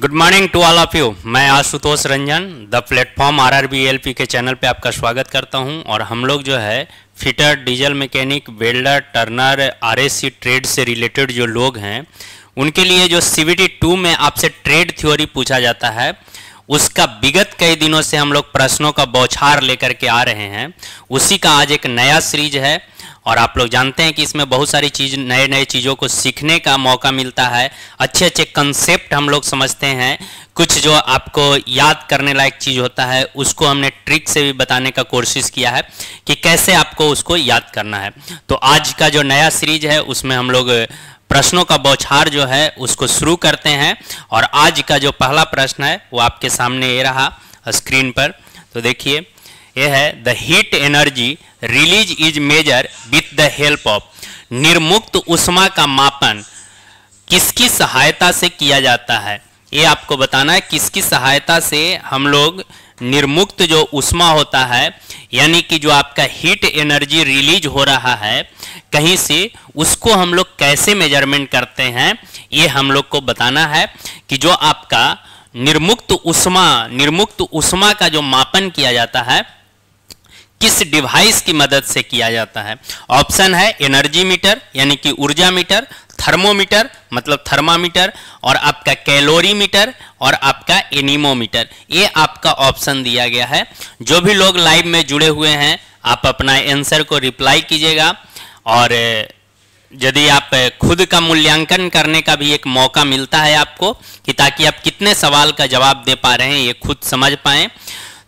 Good morning to all of you मैं Ashutosh Ranjan the platform R R B L P के channel पे आपका स्वागत करता हूँ और हम लोग जो है fitter diesel mechanic welder turner R S C trade से रिलेटेड जो लोग हैं, उनके लिए जो सी वी टी टू में आपसे ट्रेड थ्योरी पूछा जाता है, उसका विगत कई दिनों से हम लोग प्रश्नों का बौछार लेकर के आ रहे हैं। उसी का आज एक नया सीरीज़ है। और आप लोग जानते हैं कि इसमें बहुत सारी चीज़ नए नए चीज़ों को सीखने का मौका मिलता है। अच्छे अच्छे कंसेप्ट हम लोग समझते हैं। कुछ जो आपको याद करने लायक चीज़ होता है, उसको हमने ट्रिक से भी बताने का कोशिश किया है कि कैसे आपको उसको याद करना है। तो आज का जो नया सीरीज़ है, उसमें हम लोग प्रश्नों का बौछार जो है, उसको शुरू करते हैं। और आज का जो पहला प्रश्न है, वो आपके सामने ये रहा स्क्रीन पर। तो देखिए। ये है, the heat energy release is measure with the help of निर्मुक्त उष्मा का मापन। किसकी सहायता से किया जाता है? ये आपको बताना है, किसकी सहायता से हम लोग निर्मुक्त जो उष्मा होता है, यानी कि जो आपका हीट एनर्जी रिलीज़ हो रहा है, कहीं से उसको हम लोग कैसे मेज़रमेंट करते हैं, ये हम लोग को बताना है कि जो आपका निर्मुक्त उष्मा निर्मुक्त उष्मा का जो मापन किया जाता है किस डिवाइस की मदद से किया जाता है? ऑप्शन है एनर्जी मीटर, यानी कि ऊर्जा मीटर, थर्मोमीटर मतलब थर्मामीटर, और आपका कैलोरी मीटर, और आपका एनीमोमीटर। ये आपका ऑप्शन दिया गया है। जो भी लोग लाइव में जुड़े हुए हैं, आप अपना आंसर को रिप्लाई कीजिएगा। और, यदि आप खुद का मूल्यांकन करने का भी एक मौका मिलता है आपको, कि ताकि आप कितने सवाल का जवाब दे पा रहे हैं, ये खुद समझ पाएँ।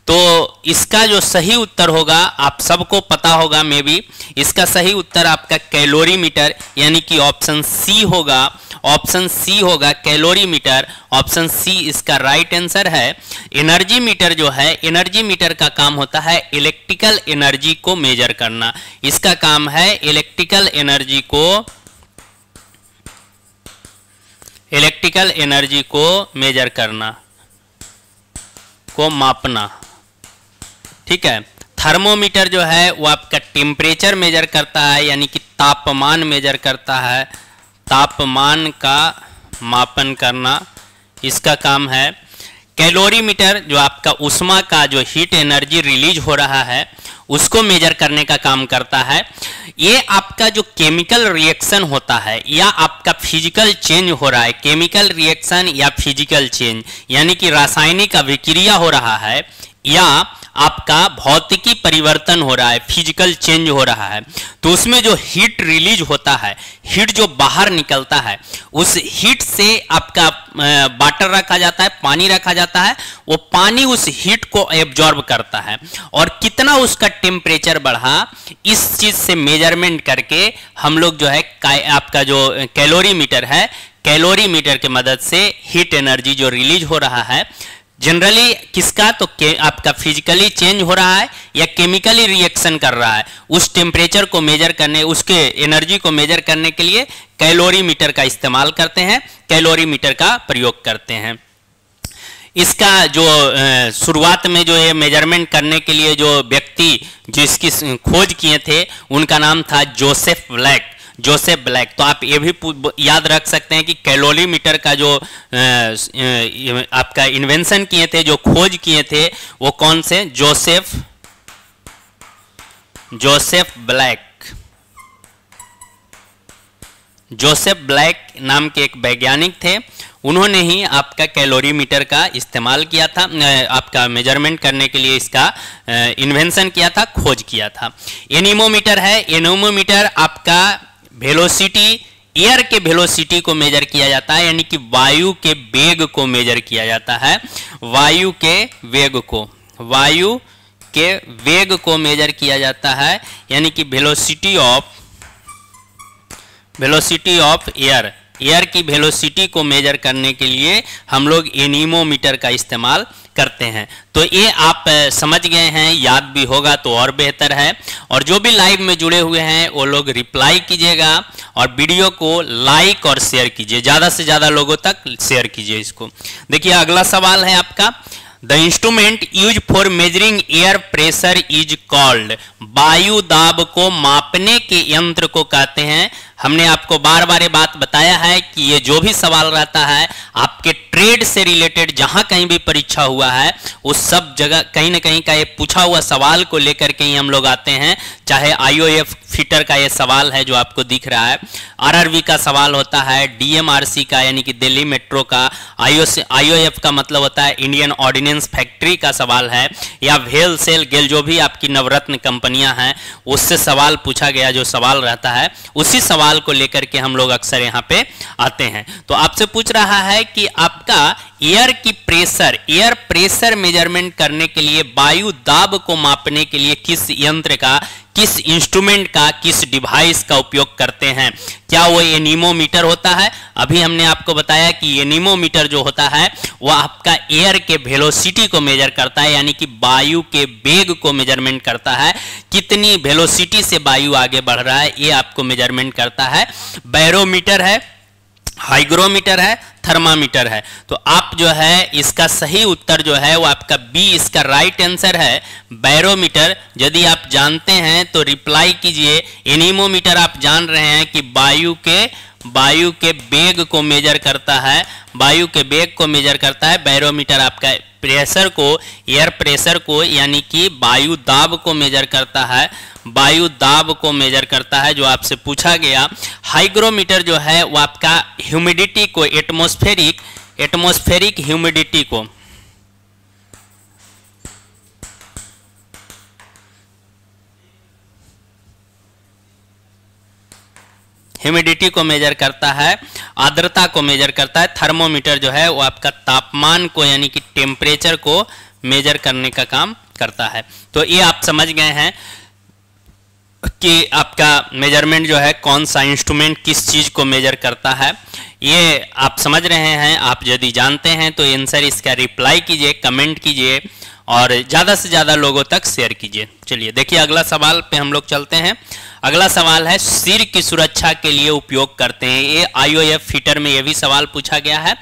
तो इसका जो सही उत्तर होगा, आप सबको पता होगा मे बी, इसका सही उत्तर आपका कैलोरी मीटर यानी कि ऑप्शन सी होगा, ऑप्शन सी होगा कैलोरी मीटर ऑप्शन सी इसका राइट आंसर है। एनर्जी मीटर जो है, एनर्जी मीटर का काम होता है इलेक्ट्रिकल एनर्जी को मेजर करना। इसका काम है इलेक्ट्रिकल एनर्जी को, इलेक्ट्रिकल एनर्जी को मेजर करना, को मापना। ठीक है? थर्मोमीटर जो है, वो आपका टेम्परेचर मेजर करता है, यानी कि तापमान मेजर करता है। तापमान का मापन करना, इसका काम है। कैलोरी मीटर जो आपका उष्मा का जो हीट एनर्जी रिलीज़ हो रहा है, उसको मेजर करने का काम करता है। ये आपका जो केमिकल रिएक्शन होता है, या आपका फ़िज़िकल चेंज हो रहा है केमिकल रिएक्शन या फ़िज़िकल चेंज यानी कि रासायनिक अभिक्रिया हो रहा है या आपका भौतिकी परिवर्तन हो रहा है फ़िज़िकल चेंज हो रहा है तो उसमें जो हीट रिलीज़ होता है हीट जो बाहर निकलता है, उस हीट से आपका वाटर रखा जाता है, पानी रखा जाता है, वो पानी उस हीट को एब्जॉर्ब करता है। और कितना उसका टेम्परेचर बढ़ा, इस चीज़ से मेज़रमेंट करके हम लोग जो है आपका जो कैलोरी मीटर है कैलोरी मीटर के मदद से हीट एनर्जी जो रिलीज़ हो रहा है जनरली किसका? तो आपका फिजिकली चेंज हो रहा है या केमिकली रिएक्शन कर रहा है? उस टेम्परेचर को मेजर करने, उसके एनर्जी को मेजर करने के लिए कैलोरी मीटर का इस्तेमाल करते हैं कैलोरी मीटर का प्रयोग करते हैं। इसका जो शुरुआत में जो है मेज़रमेंट करने के लिए जो व्यक्ति जो इसकी खोज किए थे, उनका नाम था जोसेफ ब्लैक जोसेफ ब्लैक तो आप ये भी याद रख सकते हैं कि कैलोरी मीटर का जो आपका इन्वेंशन किए थे, जो खोज किए थे, वो कौन से? Joseph Joseph Black Joseph Black नाम के एक वैज्ञानिक थे। उन्होंने ही आपका कैलोरी मीटर का इस्तेमाल किया था आपका मेज़रमेंट करने के लिए इसका इन्वेंशन किया था, खोज किया था। एनिमोमीटर है एनिमोमीटर आपका वेलोसिटी एयर के वेलोसिटी को मेजर किया जाता है, यानी कि वायु के वेग को मेजर किया जाता है। वायु के वेग को, वायु के वेग को मेजर किया जाता है, यानी कि velocity of velocity of air air की वेलोसिटी को मेजर करने के लिए हम लोग एनीमोमीटर का इस्तेमाल करते हैं। तो ये आप समझ गए हैं, याद भी होगा तो और बेहतर है। और जो भी लाइव में जुड़े हुए हैं, वो लोग रिप्लाई कीजिएगा और वीडियो को लाइक और शेयर कीजिए। ज़्यादा से ज़्यादा लोगों तक शेयर कीजिए इसको। देखिए, अगला सवाल है आपका। The instrument use for measuring air pressure is called वायु दाब को मापने के यंत्र को कहते हैं। हमने आपको बार बार ये बात बताया है कि ये जो भी सवाल रहता है, आपके ट्रेड से रिलेटेड जहाँ कहीं भी परीक्षा हुआ है, उस सब जगह कहीं ना कहीं का ये पूछा हुआ सवाल को लेकर के ही हम लोग आते हैं। चाहे आईओएफ फिटर का ये सवाल है जो आपको दिख रहा है आरआरबी का सवाल होता है डीएमआरसी का यानी कि दिल्ली मेट्रो का आईओ आईओएफ का मतलब होता है इंडियन ऑर्डिनेंस फैक्ट्री का सवाल है, या भेल सेल गेल जो भी आपकी नवरत्न कंपनियाँ हैं, उससे सवाल पूछा गया जो सवाल रहता है, उसी सवाल को लेकर के हम लोग अक्सर यहाँ पे आते हैं। तो आपसे पूछ रहा है कि आपका एयर की प्रेशर, एयर प्रेशर मेज़रमेंट करने के लिए वायु दाब को मापने के लिए किस यंत्र का किस इंस्ट्रूमेंट का, किस डिवाइस का उपयोग करते हैं? क्या वो एनीमोमीटर होता है? अभी हमने आपको बताया कि एनीमोमीटर जो होता है, वो आपका एयर के वेलोसिटी को मेजर करता है, यानी कि वायु के वेग को मेज़रमेंट करता है। कितनी वेलोसिटी से वायु आगे बढ़ रहा है, ये आपको मेज़रमेंट करता है। बैरोमीटर है हाइग्रोमीटर है, थर्मामीटर है। तो आप जो है, इसका सही उत्तर जो है, वो आपका बी इसका राइट आंसर है बैरोमीटर। यदि आप जानते हैं तो रिप्लाई कीजिए। एनीमोमीटर आप जान रहे हैं कि वायु के वायु के बेग को मेजर करता है। वायु के बेग को मेजर करता है। बैरोमीटर आपका प्रेशर को एयर प्रेशर को, यानी कि वायु दाब को मेजर करता है। वायु दाब को मेजर करता है, जो आपसे पूछा गया, हाइग्रोमीटर जो है, वो आपका ह्यूमिडिटी को, एटमोस्फेरिक एटमोस्फेरिक ह्यूमिडिटी को। ह्यूमिडिटी को मेजर करता है, आर्द्रता को मेजर करता है, थर्मोमीटर जो है, वो आपका तापमान को, यानी कि टेम्परेचर को, मेजर करने का काम करता है। तो ये आप समझ गए हैं। कि आपका मेज़रमेंट जो है, कौन सा इंस्ट्रूमेंट किस चीज़ को मेजर करता है, ये आप समझ रहे हैं, आप यदि जानते हैं तो आंसर इसका रिप्लाई कीजिए कमेंट कीजिए, और ज़्यादा से ज़्यादा लोगों तक शेयर कीजिए। चलिए, देखिए अगला सवाल पे हम लोग चलते हैं। अगला सवाल है, सिर की सुरक्षा के लिए उपयोग करते हैं। ये आईओएफ फिटर में ये भी सवाल पूछा गया है।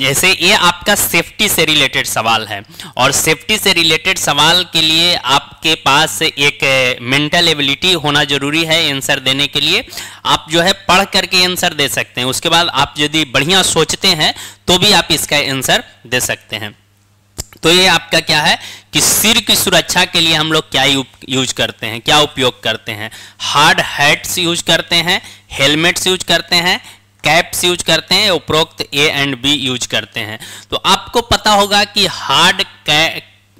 जैसे ये आपका सेफ्टी से रिलेटेड सवाल है। और सेफ्टी से रिलेटेड सवाल के लिए आपके पास एक मेंटल एबिलिटी होना ज़रूरी है आंसर देने के लिए। आप जो है पढ़ करके आंसर दे सकते हैं। उसके बाद आप यदि बढ़िया सोचते हैं तो भी आप इसका आंसर दे सकते हैं। तो ये आपका क्या है कि सिर की सुरक्षा के लिए हम लोग क्या यूज़ करते हैं, क्या उपयोग करते हैं? हार्ड हैट्स यूज़ करते हैं हेलमेट्स यूज़ करते हैं कैप्स यूज़ करते हैं, उपरोक्त ए एंड बी यूज़ करते हैं। तो आपको पता होगा कि हार्ड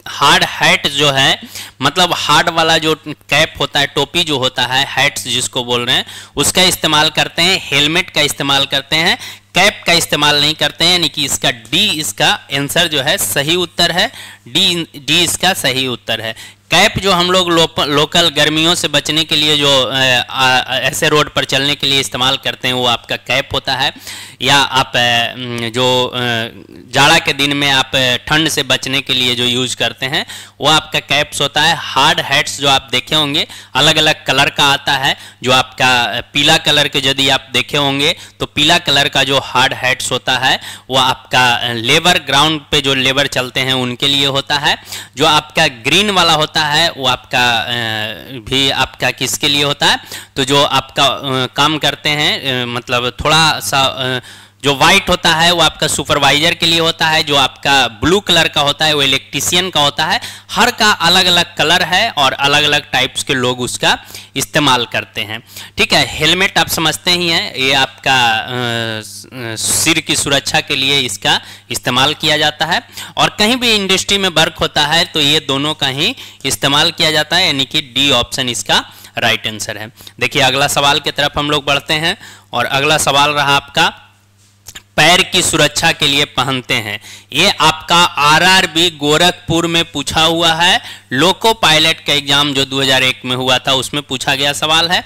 हार्ड हैट जो है मतलब हार्ड वाला जो कैप होता है, टोपी जो होता है हैट्स जिसको बोल रहे हैं, उसका इस्तेमाल करते हैं हेलमेट का इस्तेमाल करते हैं कैप का इस्तेमाल नहीं करते हैं, यानी कि इसका डी इसका आंसर जो है सही उत्तर है डी डी इसका सही उत्तर है। कैप जो हम लोग लो, लोकल गर्मियों से बचने के लिए जो ऐसे रोड पर चलने के लिए इस्तेमाल करते हैं वो आपका कैप होता है। या आप जो जाड़ा के दिन में आप ठंड से बचने के लिए जो यूज़ करते हैं वो आपका कैप्स होता है। हार्ड हैट्स जो आप देखे होंगे अलग अलग कलर का आता है। जो आपका पीला कलर के यदि आप देखे होंगे तो पीला कलर का जो हार्ड हैट्स होता है वो आपका लेबर ग्राउंड पे जो लेबर चलते हैं उनके लिए होता है। जो आपका ग्रीन वाला होता होता है, वो आपका भी आपका किसके लिए होता है? तो जो आपका काम करते हैं मतलब थोड़ा सा जो व्हाइट होता है, वो आपका सुपरवाइजर के लिए होता है, जो आपका ब्लू कलर का होता है, वो इलेक्ट्रीशियन का होता है। हर का अलग अलग कलर है और अलग अलग टाइप्स के लोग उसका इस्तेमाल करते हैं। ठीक है हेलमेट आप समझते ही हैं, ये आपका सिर की सुरक्षा के लिए इसका इस्तेमाल किया जाता है। और कहीं भी इंडस्ट्री में वर्क होता है तो ये दोनों का ही इस्तेमाल किया जाता है, यानी कि डी ऑप्शन इसका राइट आंसर है। देखिए, अगला सवाल की तरफ़ हम लोग बढ़ते हैं, और अगला सवाल रहा आपका पैर की सुरक्षा के लिए पहनते हैं। ये आपका आरआरबी गोरखपुर में पूछा हुआ है। लोको पायलट का एग्ज़ाम जो 2001 में हुआ था, उसमें पूछा गया सवाल है,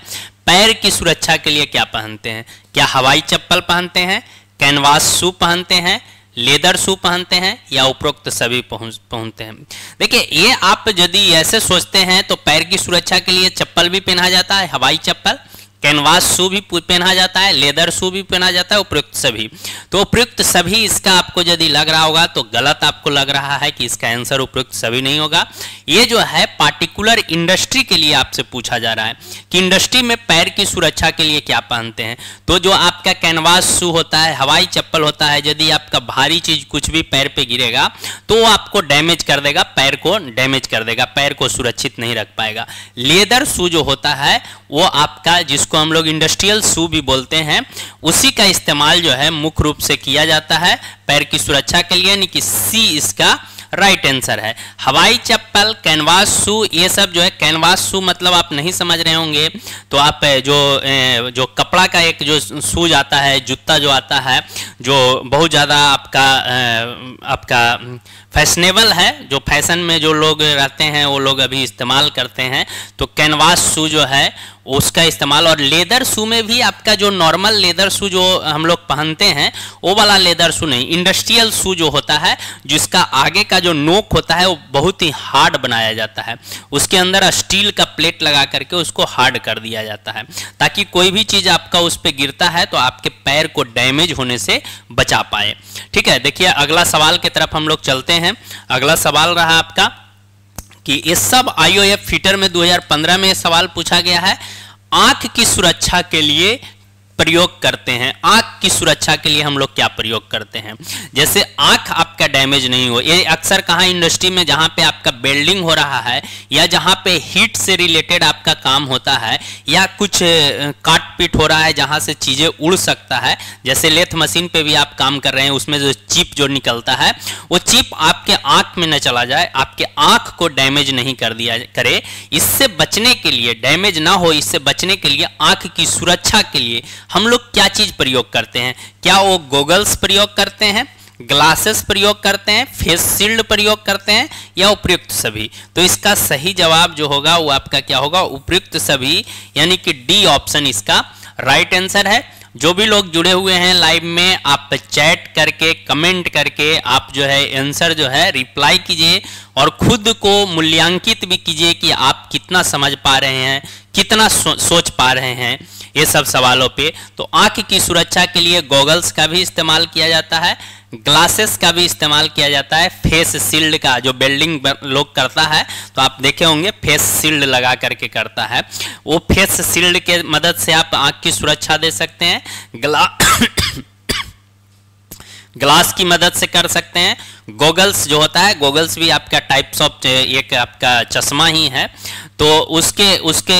पैर की सुरक्षा के लिए क्या पहनते हैं? क्या हवाई चप्पल पहनते हैं? कैनवास शू पहनते हैं? लेदर शू पहनते हैं? या उपरोक्त सभी पहनते हैं? देखिए, ये आप यदि ऐसे सोचते हैं तो पैर की सुरक्षा के लिए चप्पल भी पहना जाता है, हवाई चप्पल। कैनवास शू भी पहना जाता है, लेदर शू भी पहना जाता है, उपयुक्त सभी। तो उपयुक्त सभी इसका आपको यदि लग रहा होगा तो गलत आपको लग रहा है कि इसका आंसर उपयुक्त सभी नहीं होगा। ये जो है पार्टिकुलर इंडस्ट्री के लिए आपसे पूछा जा रहा है कि इंडस्ट्री में पैर की सुरक्षा के लिए क्या पहनते हैं। तो जो आपका कैनवास शू होता है, हवाई चप्पल होता है, यदि आपका भारी चीज़ कुछ भी पैर पे गिरेगा तो आपको डैमेज कर देगा, पैर को डैमेज कर देगा, पैर को सुरक्षित नहीं रख पाएगा। लेदर शू जो होता है, वो आपका जिसको हम लोग इंडस्ट्रियल शू भी बोलते हैं, उसी का इस्तेमाल जो है मुख्य रूप से किया जाता है। पैर की सुरक्षा के लिए, यानी कि सी इसका राइट आंसर है। हवाई चप्पल कैनवास शू ये सब जो है कैनवास शू मतलब आप नहीं समझ रहे होंगे। तो आप जो जो कपड़ा का एक जो शूज़ आता है, जूता जो आता है, जो बहुत ज़्यादा आपका आपका फैशनेबल है, जो फ़ैशन में जो लोग रहते हैं, वो लोग अभी इस्तेमाल करते हैं। तो कैनवास शू जो है, उसका इस्तेमाल और लेदर शू में भी आपका जो नॉर्मल लेदर शू जो हम लोग पहनते हैं, वो वाला लेदर शू नहीं, इंडस्ट्रियल शू जो होता है, जिसका आगे का जो नोक होता है, वो बहुत ही हार्ड बनाया जाता है। उसके अंदर स्टील का प्लेट लगा करके उसको हार्ड कर दिया जाता है, ताकि कोई भी चीज़ आपका उस पर गिरता है तो आपके पैर को डैमेज होने से बचा पाए। ठीक है, देखिए, अगला सवाल की तरफ़ हम लोग चलते हैं। अगला सवाल रहा आपका कि ये सब आईओएफ फीटर में 2015 में सवाल पूछा गया है, आँख की सुरक्षा के लिए प्रयोग करते हैं। आँख की सुरक्षा के लिए हम लोग क्या प्रयोग करते हैं? जैसे आँख आपका डैमेज नहीं हो, ये अक्सर कहा इंडस्ट्री में जहाँ पे आपका बेल्डिंग हो रहा है, या जहाँ पे हीट से रिलेटेड आपका काम होता है, या कुछ काट पीट हो रहा है जहाँ से चीज़ें उड़ सकता है, जैसे लेथ मशीन पे भी आप काम कर रहे हैं, उसमें जो चिप जो निकलता है, वो चिप आपके आँख में न चला जाए, आपके आँख को डैमेज नहीं कर दिया करे। इससे बचने के लिए डैमेज ना हो, इससे बचने के लिए आँख की सुरक्षा के लिए हम लोग क्या चीज़ प्रयोग करते हैं? क्या वो गोगल्स प्रयोग करते हैं? ग्लासेस प्रयोग करते हैं? फेस शील्ड प्रयोग करते हैं? या उपयुक्त सभी? तो इसका सही जवाब जो होगा वो आपका क्या होगा? उपयुक्त सभी यानी कि डी ऑप्शन इसका राइट आंसर है। जो भी लोग जुड़े हुए हैं लाइव में आप चैट करके कमेंट करके आप जो है आंसर जो है रिप्लाई कीजिए और खुद को मूल्यांकित भी कीजिए कि आप कितना समझ पा रहे हैं कितना सो, सोच पा रहे हैं। ये सब सवालों पे। तो आँख की सुरक्षा के लिए गॉगल्स का भी इस्तेमाल किया जाता है ग्लासेस का भी इस्तेमाल किया जाता है फेस शील्ड का जो बेल्डिंग लोग करता है तो आप देखे होंगे फेस शील्ड लगा करके करता है। वो फेस शील्ड के मदद से आप आँख की सुरक्षा दे सकते हैं। ग्ला ग्लास की मदद से कर सकते हैं। गोगल्स जो होता है गोगल्स भी आपका टाइप्स ऑफ़ एक आपका चश्मा ही है। तो उसके उसके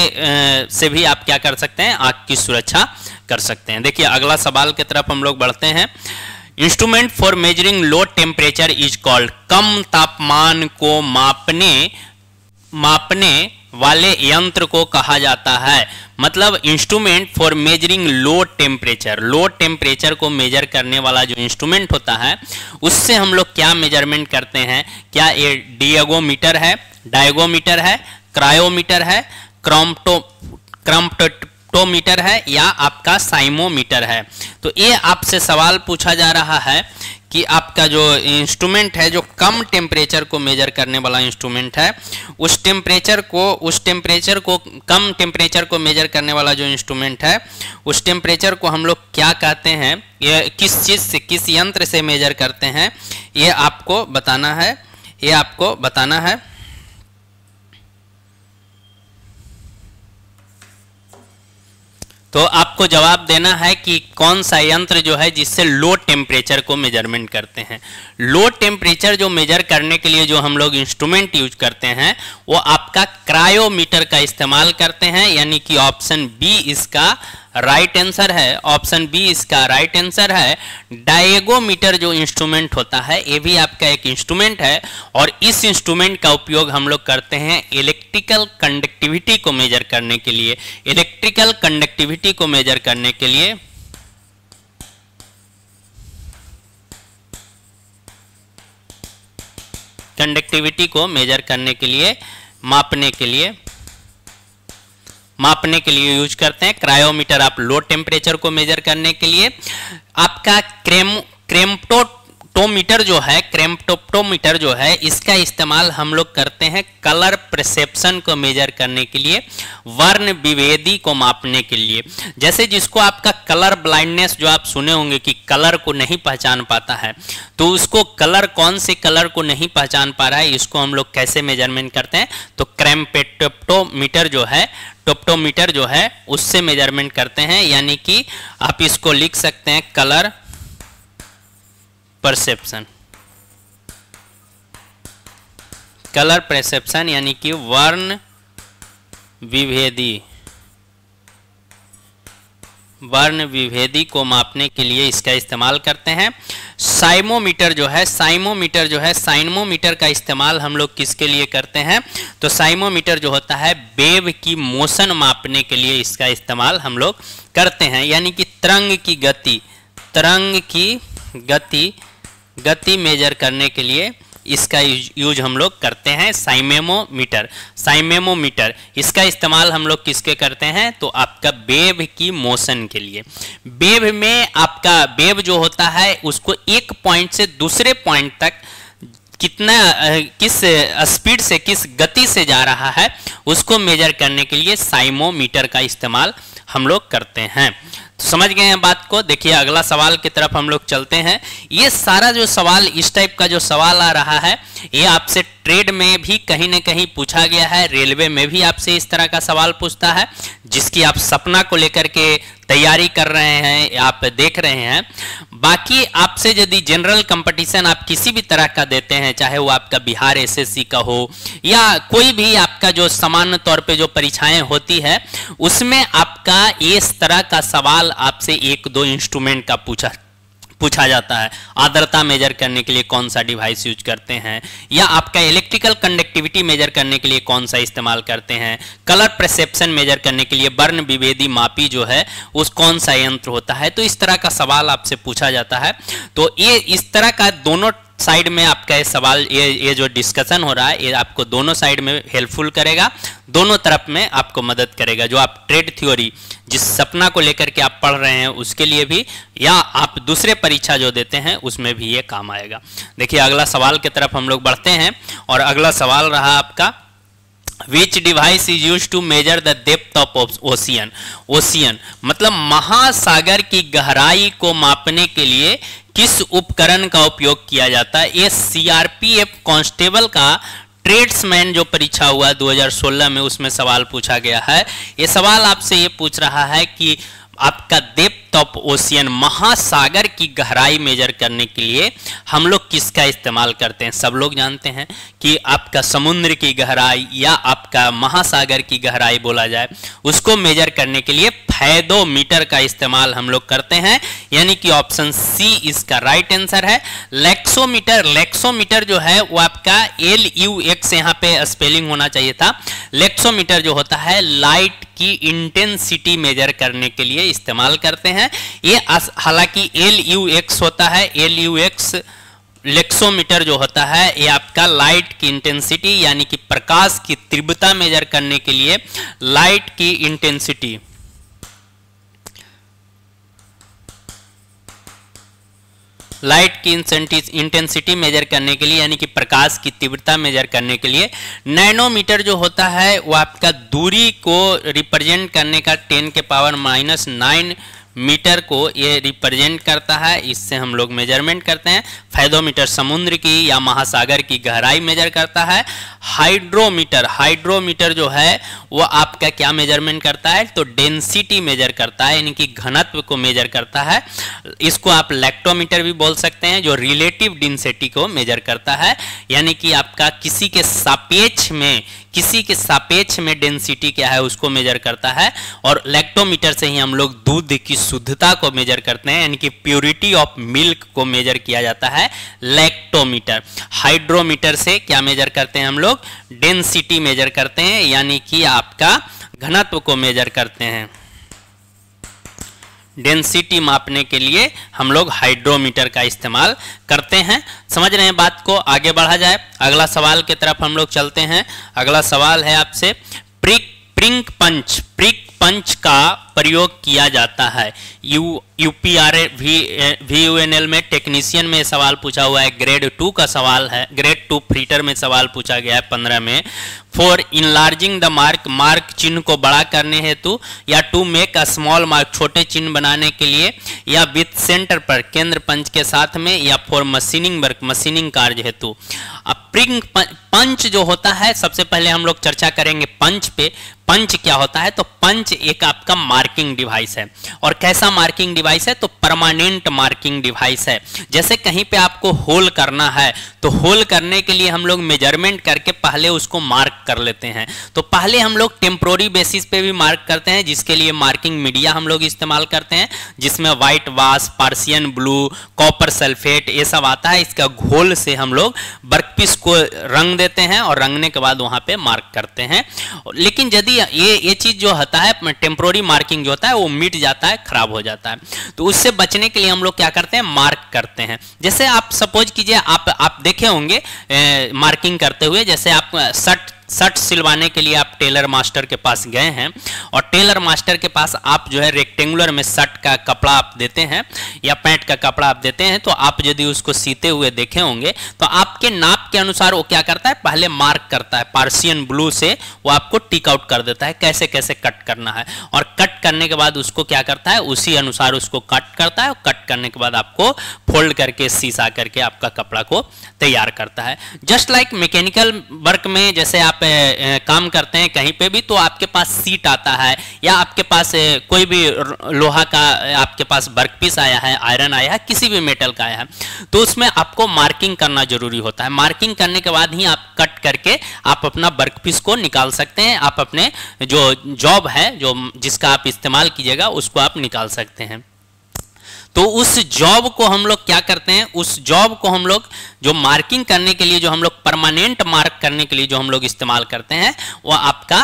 से भी आप क्या कर सकते हैं? आँख की सुरक्षा कर सकते हैं। देखिए, अगला सवाल की तरफ़ हम लोग बढ़ते हैं। Instrument for measuring low temperature is called कम तापमान को मापने मापने वाले यंत्र को कहा जाता है। मतलब instrument for measuring low temperature low temperature को मेजर करने वाला जो इंस्ट्रूमेंट होता है, उससे हम लोग क्या मेज़रमेंट करते हैं? क्या ये डिएगोमीटर है डायगोमीटर है क्रायोमीटर है क्रॉम्टो क्रम्पटोमीटर है या आपका साइमोमीटर है। तो ये आपसे सवाल पूछा जा रहा है कि आपका जो इंस्ट्रूमेंट है, जो कम टेम्परेचर को मेजर करने वाला इंस्ट्रूमेंट है, उस टेम्परेचर को, उस टेम्परेचर को, कम टेम्परेचर को मेजर करने वाला जो इंस्ट्रूमेंट है, उस टेम्परेचर को हम लोग क्या कहते हैं, ये किस चीज़ से, किस यंत्र से मेजर करते हैं, ये आपको बताना है, ये आपको बताना है। तो आपको जवाब देना है कि कौन सा यंत्र जो है जिससे लो टेम्परेचर को मेज़रमेंट करते हैं। लो टेम्परेचर जो मेजर करने के लिए जो हम लोग इंस्ट्रूमेंट यूज़ करते हैं, वो आपका क्रायोमीटर का इस्तेमाल करते हैं, यानी कि ऑप्शन बी इसका राइट आंसर है ऑप्शन बी इसका राइट आंसर है। डायगोमीटर जो इंस्ट्रूमेंट होता है, ये भी आपका एक इंस्ट्रूमेंट है और इस इंस्ट्रूमेंट का उपयोग हम लोग करते हैं इलेक्ट्रिकल कंडक्टिविटी को मेजर करने के लिए। इलेक्ट्रिकल कंडक्टिविटी को मेजर करने के लिए कंडक्टिविटी को मेजर करने के लिए, मापने के लिए मापने के लिए यूज़ करते हैं। क्रायोमीटर आप लो टेम्परेचर को मेजर करने के लिए। आपका क्रेम क्रेमटो क्रेम्प्टोमीटर जो है क्रेम्प्टोप्टोमीटर जो है, इसका इस्तेमाल हम लोग करते हैं कलर परसेप्शन को मेजर करने के लिए, वर्ण विभेदी को मापने के लिए। जैसे जिसको आपका कलर ब्लाइंडनेस जो आप सुने होंगे कि कलर को नहीं पहचान पाता है तो उसको कलर कौन से कलर को नहीं पहचान पा रहा है, इसको हम लोग कैसे मेज़रमेंट करते हैं? तो क्रेम्पेटोप्टोमीटर जो है टोप्टोमीटर जो है, उससे मेज़रमेंट करते हैं, यानी कि आप इसको लिख सकते हैं कलर परसेप्शन कलर परसेप्शन यानी कि वर्ण विभेदी। वर्ण विभेदी को मापने के लिए इसका इस्तेमाल करते हैं। साइमोमीटर जो है, साइमोमीटर जो है साइनमोमीटर का इस्तेमाल हम लोग किसके लिए करते हैं? तो साइमोमीटर जो होता है, वेव की मोशन मापने के लिए इसका इस्तेमाल हम लोग करते हैं। यानी कि तरंग की गति, तरंग की गति गति मेजर करने के लिए इसका यूज़ हम लोग करते हैं साइमेमोमीटर। साइमेमोमीटर, इसका इस्तेमाल हम लोग किसके करते हैं? तो आपका बेब की मोशन के लिए। बेब में आपका बेब जो होता है, उसको एक पॉइंट से दूसरे पॉइंट तक कितना किस स्पीड से, किस गति से जा रहा है, उसको मेजर करने के लिए साइमोमीटर का इस्तेमाल हम लोग करते हैं। तो समझ गए हैं बात को? देखिए, अगला सवाल की तरफ़ हम लोग चलते हैं। ये सारा जो सवाल, इस टाइप का जो सवाल आ रहा है, ये आपसे ट्रेड में भी कहीं ना कहीं पूछा गया है रेलवे में भी आपसे इस तरह का सवाल पूछता है, जिसकी आप सपना को लेकर के तैयारी कर रहे हैं, आप देख रहे हैं। बाकी आपसे यदि जनरल कंपटीशन आप किसी भी तरह का देते हैं, चाहे वो आपका बिहार एसएससी का हो, या कोई भी आपका जो सामान्य तौर पे जो परीक्षाएँ होती है, उसमें आपका इस तरह का सवाल आपसे एक दो इंस्ट्रूमेंट का पूछा पूछा जाता है। आर्द्रता मेजर करने के लिए कौन सा डिवाइस यूज़ करते हैं? या आपका इलेक्ट्रिकल कंडक्टिविटी मेजर करने के लिए कौन सा इस्तेमाल करते हैं? कलर परसेप्शन मेजर करने के लिए वर्ण विभेदी मापी जो है, उस कौन सा यंत्र होता है? तो इस तरह का सवाल आपसे पूछा जाता है। तो ये इस तरह का दोनों साइड में आपका ये सवाल, ये ये जो डिस्कशन हो रहा है, ये आपको दोनों साइड में हेल्पफुल करेगा, दोनों तरफ़ में आपको मदद करेगा। जो आप ट्रेड थ्योरी जिस सपना को लेकर के आप पढ़ रहे हैं, उसके लिए भी, या आप दूसरे परीक्षा जो देते हैं, उसमें भी ये काम आएगा। देखिए, अगला सवाल की तरफ़ हम लोग बढ़ते हैं, और अगला सवाल रहा आपका which device is use to measure the depth of ocean ocean मतलब महासागर की गहराई को मापने के लिए किस उपकरण का उपयोग किया जाता है? ये सीआरपीएफ कांस्टेबल का ट्रेड्समैन जो परीक्षा हुआ 2016 में, उसमें सवाल पूछा गया है। ये सवाल आपसे ये पूछ रहा है कि आपका डेप्थ ऑफ़ ओशियन महासागर की गहराई मेजर करने के लिए हम लोग किसका इस्तेमाल करते हैं? सब लोग जानते हैं कि आपका समुद्र की गहराई या आपका महासागर की गहराई बोला जाए, उसको मेजर करने के लिए फैदोमीटर का इस्तेमाल हम लोग करते हैं। यानी कि ऑप्शन सी इसका राइट आंसर है। लेक्सोमीटर लेक्सोमीटर जो है वो आपका एल यू एक्स यहाँ पे स्पेलिंग होना चाहिए था। लेक्सोमीटर जो होता है लाइट की इंटेंसिटी मेजर करने के लिए इस्तेमाल करते हैं। ये हालाँकि एल यू एक्स होता है एल यू एक्स लेक्सोमीटर जो होता है, ये आपका लाइट की इंटेंसिटी यानी कि प्रकाश की तीव्रता मेजर करने के लिए लाइट की इंटेंसिटी लाइट की इंटेंसिटी मेजर करने के लिए, यानी कि प्रकाश की तीव्रता मेजर करने के लिए नैनोमीटर जो होता है, वो आपका दूरी को रिप्रेजेंट करने का टेन के पावर माइनस नाइन मीटर को ये रिप्रेजेंट करता है, इससे हम लोग मेज़रमेंट करते हैं। फैदोमीटर समुद्र की या महासागर की गहराई मेजर करता है। हाइड्रोमीटर हाइड्रोमीटर जो है, वो आपका क्या मेज़रमेंट करता है? तो डेंसिटी मेजर करता है यानी कि घनत्व को मेजर करता है। इसको आप लैक्टोमीटर भी बोल सकते हैं, जो रिलेटिव डेंसिटी को मेजर करता है। यानी कि आपका किसी के सापेक्ष में, किसी के सापेक्ष में डेंसिटी क्या है, उसको मेजर करता है। और लैक्टोमीटर से ही हम लोग दूध की शुद्धता को मेजर करते हैं, यानी कि प्योरिटी ऑफ़ मिल्क को मेजर किया जाता है लैक्टोमीटर हाइड्रोमीटर से क्या मेजर करते हैं हम लोग? डेंसिटी मेजर करते हैं, यानी कि आपका घनत्व को मेजर करते हैं. डेंसिटी मापने के लिए हम लोग हाइड्रोमीटर का इस्तेमाल करते हैं. समझ रहे हैं बात को? आगे बढ़ा जाए. अगला सवाल की तरफ़ हम लोग चलते हैं. अगला सवाल है आपसे. प्रिक, प्रिंक पंच, प्रिक पंच का प्रयोग किया जाता है। U UPR V V U N L में टेक्नीशियन में सवाल पूछा हुआ है। ग्रेड टू का सवाल है। ग्रेड टू फ्रीटर में सवाल पूछा गया है पंद्रह में। For enlarging the mark mark चिन्ह को बड़ा करने हेतु या to make a small mark छोटे चिन्ह बनाने के लिए या विथ सेंटर पर, केंद्र पंच के साथ में या फॉर मशीनिंग वर्क मशीनिंग कार्य हेतु। अब प्रिंग पंच जो होता है, सबसे पहले हम लोग चर्चा करेंगे पंच पे। पंच क्या होता है? तो पंच एक आपका मार्किंग डिवाइस है। और कैसा मार्किंग डिवाइस है? तो परमानेंट मार्किंग डिवाइस है। जैसे कहीं पे आपको होल करना है तो होल करने के लिए हम लोग मेज़रमेंट करके पहले उसको मार्क कर लेते हैं। तो पहले हम लोग टेम्प्रोरी बेसिस पे भी मार्क करते हैं, जिसके लिए मार्किंग मीडिया हम लोग इस्तेमाल करते हैं, जिसमें white wash prussian blue copper sulphate ये सब आता है। इसका घोल से हम लोग वर्कपीस को रंग देते हैं और रंगने के बाद वहाँ पे मार्क करते हैं। लेकिन यदि ये ये चीज़ जो होता है टेम्प्रोरी मार्किंग जो होता है, वो मिट जाता है, खराब हो जाता है। तो उससे बचने के लिए हम लोग क्या करते हैं? मार्क करते हैं। जैसे आप सपोज़ कीजिए, आप आप देखे होंगे मार्किंग करते हुए, जैसे आप शर्ट शर्ट सिलवाने के लिए आप टेलर मास्टर के पास गए हैं और टेलर मास्टर के पास आप जो है रेक्टेंगुलर में शर्ट का कपड़ा आप देते हैं या पैंट का कपड़ा आप देते हैं तो आप यदि उसको सीते हुए देखे होंगे तो आपके नाप के अनुसार वो क्या करता है? पहले मार्क करता है पार्सियन ब्लू से वो आपको टिक आउट कर देता है, कैसे कैसे कट करना है। और कट करने के बाद उसको क्या करता है? उसी अनुसार उसको कट करता है और कट करने के बाद आपको फोल्ड करके, सीसा करके आपका कपड़ा को तैयार करता है। जस्ट लाइक मैकेनिकल वर्क में, जैसे आप काम करते हैं, कहीं पे भी तो आपके पास सीट आता है, या आपके पास कोई भी लोहा का आपके पास वर्क पीस आया है आयरन आया है, किसी भी मेटल का आया है तो उसमें आपको मार्किंग करना ज़रूरी होता है। मार्किंग करने के बाद ही आप कट करके आप अपना वर्क पीस को निकाल सकते हैं, आप अपने जो जॉब है, जो जिसका आप इस्तेमाल कीजिएगा, उसको आप निकाल सकते हैं। तो उस जॉब को हम लोग क्या करते हैं? उस जॉब को हम लोग जो मार्किंग करने के लिए, जो हम लोग परमानेंट मार्क करने के लिए जो हम लोग इस्तेमाल करते हैं, वह आपका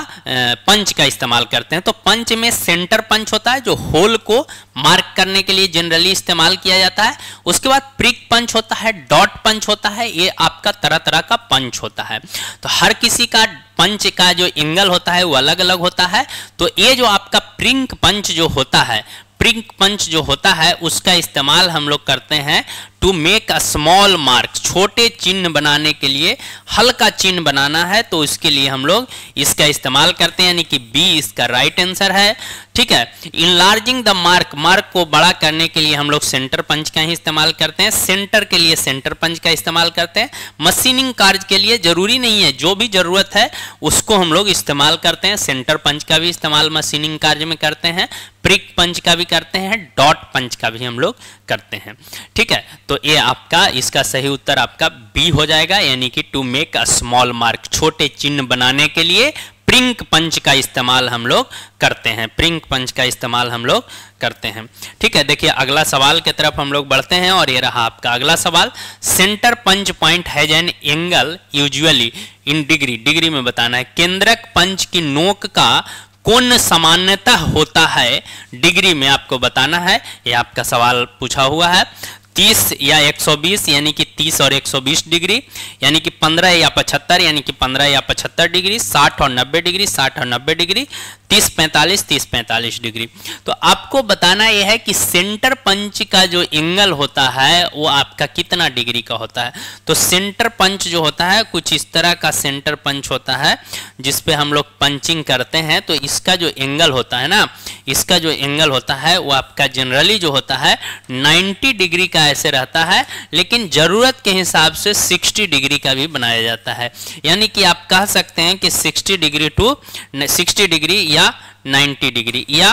पंच का इस्तेमाल करते हैं। तो पंच में सेंटर पंच होता है, जो होल को मार्क करने के लिए जनरली इस्तेमाल किया जाता है। उसके बाद प्रिक पंच होता है डॉट पंच होता है, ये आपका तरह तरह का पंच होता है। तो हर किसी का पंच का जो एंगल होता है, वो अलग अलग होता है। तो ये जो आपका प्रिंक पंच जो होता है प्रिंक पंच जो होता है उसका इस्तेमाल हम लोग करते हैं। To make a small mark छोटे चिन्ह बनाने के लिए हल्का चिन्ह बनाना है तो इसके लिए हम लोग इसका इस्तेमाल करते हैं, यानी कि बी इसका राइट आंसर है। ठीक है? इनलार्जिंग द मार्क मार्क को बड़ा करने के लिए हम लोग सेंटर पंच का ही इस्तेमाल करते हैं। सेंटर के लिए सेंटर पंच का इस्तेमाल करते हैं। मशीनिंग कार्य के लिए ज़रूरी नहीं है, जो भी ज़रूरत है, उसको हम लोग इस्तेमाल करते हैं। सेंटर पंच का भी इस्तेमाल मशीनिंग कार्य में करते हैं। प्रिक पंच का भी करते हैं। डॉट पंच का भी हम लोग करते हैं। ठीक है? तो ये आपका, इसका सही उत्तर आपका बी हो जाएगा, यानी कि to make a small mark छोटे चिन्ह बनाने के लिए प्रिंक पंच का इस्तेमाल हम लोग करते हैं प्रिंक पंच का इस्तेमाल हम लोग करते हैं। ठीक है, देखिए, अगला सवाल की तरफ़ हम लोग बढ़ते हैं और ये रहा आपका अगला सवाल। Centre punch point has an angle usually in degree degree में बताना है, केंद्रक पंच की नोक का कौन सामान्यता होता है। डिग्री में आपको बताना है, ये आपका सवाल पूछा हुआ है। 30 या 120 यानी कि 30 और 120 डिग्री, यानी कि 15 या 75 यानी कि 15 या 75 डिग्री 60 और 90 डिग्री 60 और 90 डिग्री 30 45 30 45 डिग्री। तो आपको बताना यह है कि सेंटर पंच का जो एंगल होता है, वो आपका कितना डिग्री का होता है? तो सेंटर पंच जो होता है, कुछ इस तरह का सेंटर पंच होता है, जिसपे हम लोग पंचिंग करते हैं तो इसका जो एंगल होता है ना, इसका जो एंगल होता है, वो आपका जनरली जो होता है 90 डिग्री का ऐसे रहता है, लेकिन ज़रूरत के हिसाब से 60 डिग्री का भी बनाया जाता है। यानी कि आप कह सकते हैं कि 60 डिग्री टू 60 डिग्री या 90 डिग्री या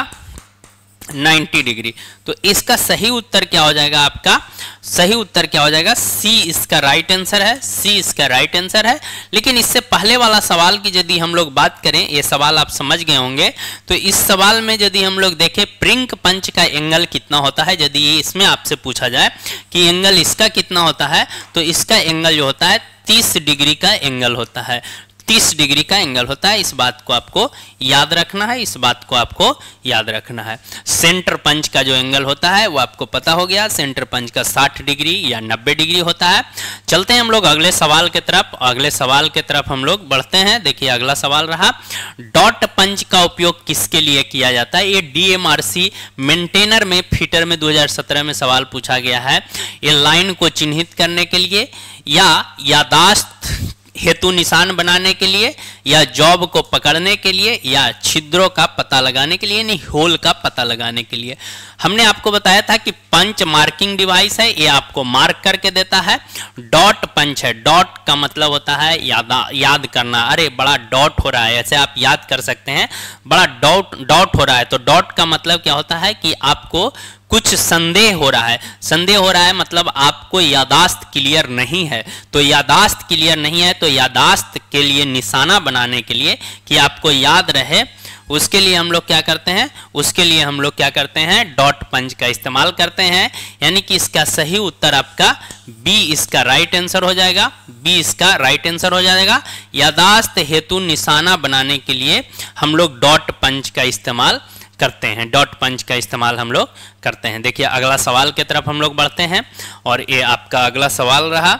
90 डिग्री। तो इसका सही उत्तर क्या हो जाएगा आपका? सही उत्तर क्या हो जाएगा? सी इसका राइट आंसर है। सी इसका राइट आंसर है। लेकिन इससे पहले वाला सवाल की यदि हम लोग बात करें, ये सवाल आप समझ गए होंगे तो इस सवाल में यदि हम लोग देखें प्रिंक पंच का एंगल कितना होता है? यदि इसमें आपसे पूछा जाए कि एंगल इसका कितना होता है तो इसका एंगल जो होता है, तीस डिग्री का एंगल होता है। 30 डिग्री का एंगल होता है, इस बात को आपको याद रखना है, इस बात को आपको याद रखना है। सेंटर पंच का जो एंगल होता है, वो आपको पता हो गया, सेंटर पंच का 60 डिग्री या 90 डिग्री होता है। चलते हैं हम लोग अगले सवाल के तरफ़, अगले सवाल के तरफ़ हम लोग बढ़ते हैं। देखिए, अगला सवाल रहा, डॉट पंच का उपयोग किसके लिए किया जाता है? ये डीएमआरसी मेंटेनर में, फीटर में 2017 में सवाल पूछा गया है। ये लाइन को चिन्हित करने के लिए या यादाश्त हेतु निशान बनाने के लिए, या जॉब को पकड़ने के लिए, या छिद्रों का पता लगाने के लिए, यानी होल का पता लगाने के लिए। हमने आपको बताया था कि पंच मार्किंग डिवाइस है, ये आपको मार्क करके देता है। डॉट पंच है, डॉट का मतलब होता है याद याद करना। अरे, बड़ा डॉट हो रहा है, ऐसे आप याद कर सकते हैं। बड़ा डॉट डॉट हो रहा है तो डॉट का मतलब क्या होता है कि आपको कुछ संदेह हो रहा है। संदेह हो रहा है मतलब आपको यादाश्त क्लियर नहीं है। तो यादाश्त क्लियर नहीं है तो यादाश्त के लिए निशाना बनाने के लिए कि आपको याद रहे। उसके लिए हम लोग क्या करते हैं? उसके लिए हम लोग क्या करते हैं? डॉट पंच का इस्तेमाल करते हैं। यानी कि इसका सही उत्तर आपका बी इसका राइट आंसर हो जाएगा। बी इसका राइट आंसर हो जाएगा। यादाश्त हेतु निशाना बनाने के लिए हम लोग डॉट पंच का इस्तेमाल करते हैं। डॉट पंच का इस्तेमाल हम लोग करते हैं। देखिए, अगला सवाल की तरफ़ हम लोग बढ़ते हैं और ये आपका अगला सवाल रहा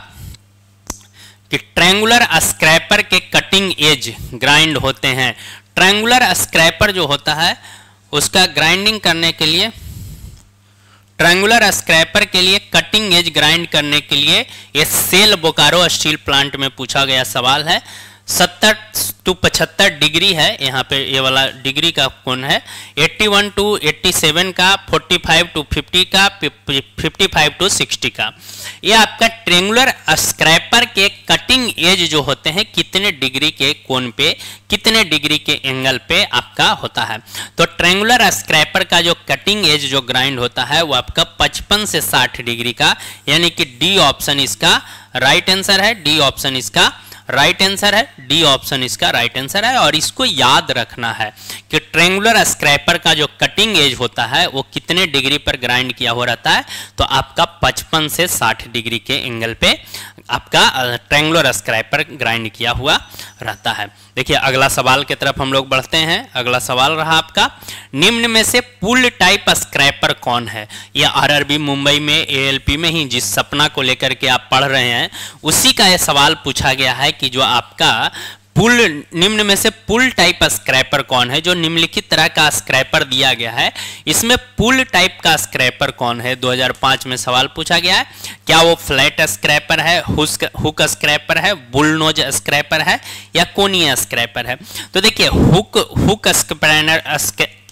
कि ट्रैंगुलर स्क्रैपर के कटिंग एज ग्राइंड होते हैं। ट्रैंगुलर स्क्रैपर जो होता है, उसका ग्राइंडिंग करने के लिए, ट्रैंगुलर स्क्रैपर के लिए कटिंग एज ग्राइंड करने के लिए ये सेल बोकारो स्टील प्लांट में पूछा गया सवाल है। सत्तर टू पचहत्तर डिग्री है, यहाँ पे ये वाला डिग्री का कोण है। 81 टू 87 का 45 टू 50 का 55 टू 60 का। ये आपका ट्रेंगुलर स्क्रैपर के कटिंग एज जो होते हैं, कितने डिग्री के कोण पे, कितने डिग्री के एंगल पे आपका होता है। तो ट्रेंगुलर स्क्रैपर का जो कटिंग एज जो ग्राइंड होता है, वो आपका 55 से 60 डिग्री का, यानी कि डी ऑप्शन इसका राइट आंसर है डी ऑप्शन इसका राइट आंसर है डी ऑप्शन इसका राइट आंसर है, और इसको याद रखना है कि ट्रेंगुलर स्क्रैपर का जो कटिंग एज होता है, वो कितने डिग्री पर ग्राइंड किया हो रहता है? तो आपका 55 से 60 डिग्री के एंगल पे आपका ट्रेंगुलर स्क्राइपर ग्राइंड किया हुआ रहता है। देखिए, अगला सवाल की तरफ़ हम लोग बढ़ते हैं। अगला सवाल रहा आपका, निम्न में से पुल टाइप स्क्राइपर कौन है? ये आरआरबी मुंबई में एएलपी में ही जिस सपना को लेकर के आप पढ़ रहे हैं, उसी का यह सवाल पूछा गया है कि जो आपका पुल, निम्न में से पुल टाइप स्क्रैपर कौन है, जो निम्नलिखित तरह का स्क्रैपर दिया गया है। इसमें पुल टाइप का स्क्रैपर कौन है? 2005 में सवाल पूछा गया है। क्या वो फ्लैट स्क्रैपर है हुक स्क्रैपर है बुलनोज स्क्रैपर है, या कोनिया स्क्रैपर है? तो देखिए हुक हुक स्क्रैपर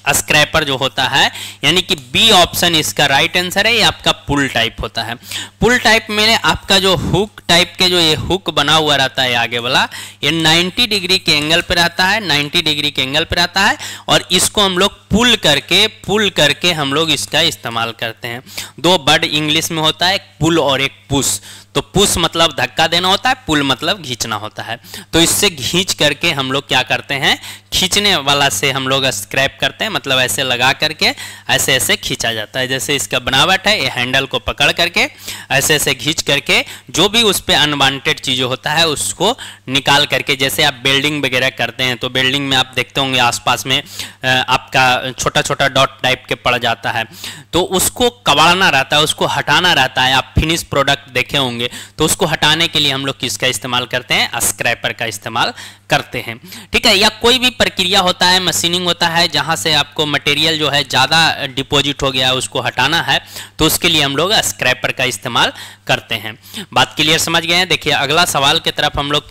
स्क्रैपर जो होता है, यानी कि बी ऑप्शन इसका राइट आंसर है, ये आपका पुल टाइप होता है। पुल टाइप में आपका जो हुक टाइप के जो ये हुक बना हुआ रहता है आगे वाला, ये 90 डिग्री के एंगल पर रहता है 90 डिग्री के एंगल पर रहता है, और इसको हम लोग पुल करके पुल करके हम लोग इसका इस्तेमाल करते हैं। दो वर्ड इंग्लिश में होता है पुल और एक पुश तो पुश मतलब धक्का देना होता है, पुल मतलब खींचना होता है। तो इससे खींच करके हम लोग क्या करते हैं, खींचने वाला से हम लोग स्क्रैप करते हैं मतलब ऐसे लगा करके, ऐसे ऐसे खींचा जाता है। जैसे इसका बनावट है, ये हैंडल को पकड़ करके, ऐसे ऐसे खींच करके, जो भी उस पर अनवांटेड चीज़ होता है, उसको निकाल करके, जैसे आप बिल्डिंग वगैरह करते हैं तो बिल्डिंग में आप देखते होंगे आसपास में आपका छोटा छोटा डॉट टाइप के पड़ जाता है। तो उसको कबाड़ना रहता है, उसको हटाना रहता है। आप फिनिश प्रोडक्ट देखे होंगे तो उसको हटाने के लिए हम लोग किसका इस्तेमाल करते हैं? स्क्रैपर का इस्तेमाल करते हैं। ठीक है, या कोई भी प्रक्रिया होता है, मशीनिंग होता है, जहाँ से आपको मटेरियल जो है ज़्यादा डिपॉजिट हो गया है उसको हटाना है तो उसके लिए हम लोग स्क्रैपर का इस्तेमाल करते हैं। बात क्लियर समझ गए हैं? देखिए, अगला सवाल की तरफ़ हम लोग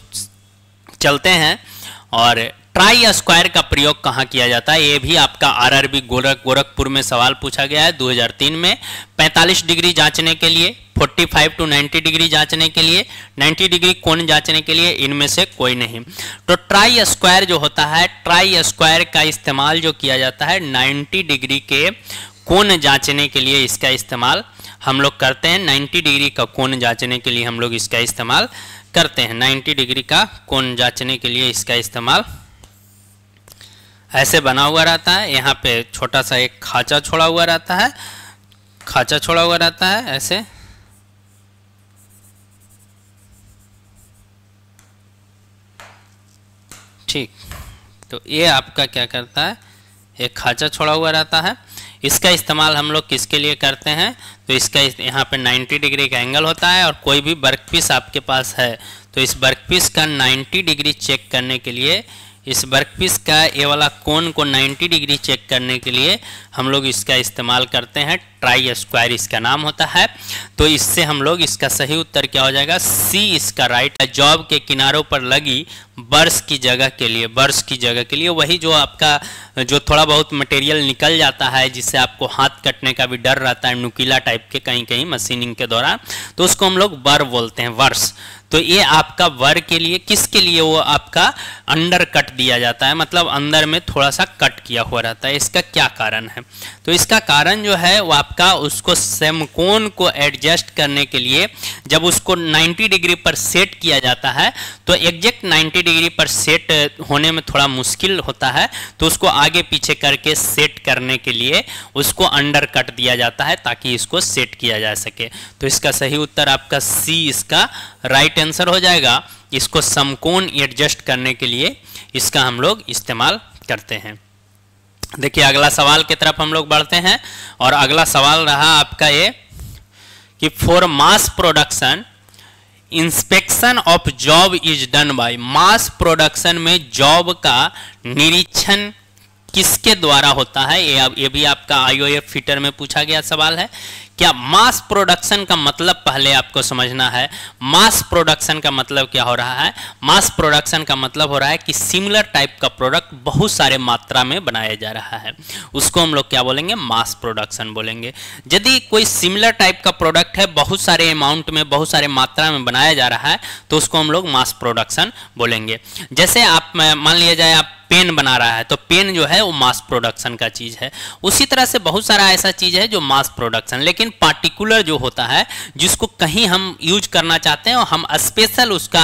चलते हैं और ट्राई स्क्वायर का प्रयोग कहाँ किया जाता है? ये भी आपका आरआरबी गोरख, गोरखपुर में सवाल पूछा गया है 2003 में। 45 डिग्री जांचने के लिए 45 टू 90 डिग्री जांचने के लिए 90 डिग्री कोण जांचने के लिए इनमें से कोई नहीं। तो ट्राई स्क्वायर जो होता है, ट्राई स्क्वायर का इस्तेमाल जो किया जाता है 90 डिग्री के कोण जांचने के लिए इसका इस्तेमाल हम लोग करते हैं। 90 डिग्री का कोण जांचने के लिए हम लोग इसका इस्तेमाल करते हैं। 90 डिग्री का कोण जांचने के लिए इसका इस्तेमाल ऐसे बना हुआ रहता है, यहाँ पे छोटा सा एक खाचा छोड़ा हुआ रहता है, खाचा छोड़ा हुआ रहता है, ऐसे। ठीक तो ये आपका क्या करता है, एक खाचा छोड़ा हुआ रहता है। इसका इस्तेमाल हम लोग किसके लिए करते हैं? तो इसका यहाँ पे 90 डिग्री का एंगल होता है और कोई भी वर्क पीस आपके पास है तो इस वर्क पीस का 90 डिग्री चेक करने के लिए इस वर्कपीस का ये वाला कोन को 90 डिग्री चेक करने के लिए हम लोग इसका इस्तेमाल करते हैं ट्राई स्क्वायर इसका नाम होता है। तो इससे हम लोग इसका सही उत्तर क्या हो जाएगा? सी इसका राइट है। जॉब के किनारों पर लगी बर्स की जगह के लिए, बर्स की जगह के लिए वही जो आपका, जो थोड़ा बहुत मटेरियल निकल जाता है, जिससे आपको हाथ कटने का भी डर रहता है, नुकीला टाइप के कहीं कहीं मशीनिंग के दौरान तो उसको हम लोग बर बोलते हैं, वर्स। तो ये आपका वर के लिए, किसके लिए वो आपका अंडर कट दिया जाता है? मतलब अंदर में थोड़ा सा कट किया हुआ रहता है। इसका क्या कारण है? तो इसका कारण जो है, वो आपका उसको सेमकोन को एडजस्ट करने के लिए जब उसको 90 डिग्री पर सेट किया जाता है तो एग्जैक्ट 90 डिग्री पर सेट होने में थोड़ा मुश्किल होता है तो उसको आगे पीछे करके सेट करने के लिए उसको अंडर कट दिया जाता है ताकि इसको सेट किया जा सके। तो इसका सही उत्तर आपका सी इसका राइट आंसर हो जाएगा। इसको समकोण एडजस्ट करने के लिए इसका हम लोग इस्तेमाल करते हैं। देखिए, अगला सवाल की तरफ़ हम लोग बढ़ते हैं और अगला सवाल रहा आपका ये कि for mass production inspection of job is done by mass production में जॉब का निरीक्षण किसके द्वारा होता है? ये ये भी आपका आईओएफ फिटर में पूछा गया सवाल है। क्या मास प्रोडक्शन का मतलब पहले आपको समझना है? मास प्रोडक्शन का मतलब क्या हो रहा है? मास प्रोडक्शन का मतलब हो रहा है कि सिमिलर टाइप का प्रोडक्ट बहुत सारे मात्रा में बनाया जा रहा है। उसको हम लोग क्या बोलेंगे? मास प्रोडक्शन बोलेंगे। यदि कोई सिमिलर टाइप का प्रोडक्ट है, बहुत सारे अमाउंट में, बहुत सारे मात्रा में बनाया जा रहा है तो उसको हम लोग मास प्रोडक्शन बोलेंगे। जैसे आप मान लिया जाए आप पेन बना रहा है तो पेन जो है वो मास प्रोडक्शन का चीज़ है। उसी तरह से बहुत सारा ऐसा चीज़ है जो मास प्रोडक्शन लेकिन पार्टिकुलर जो होता है, जिसको कहीं हम यूज़ करना चाहते हैं और हम स्पेशल उसका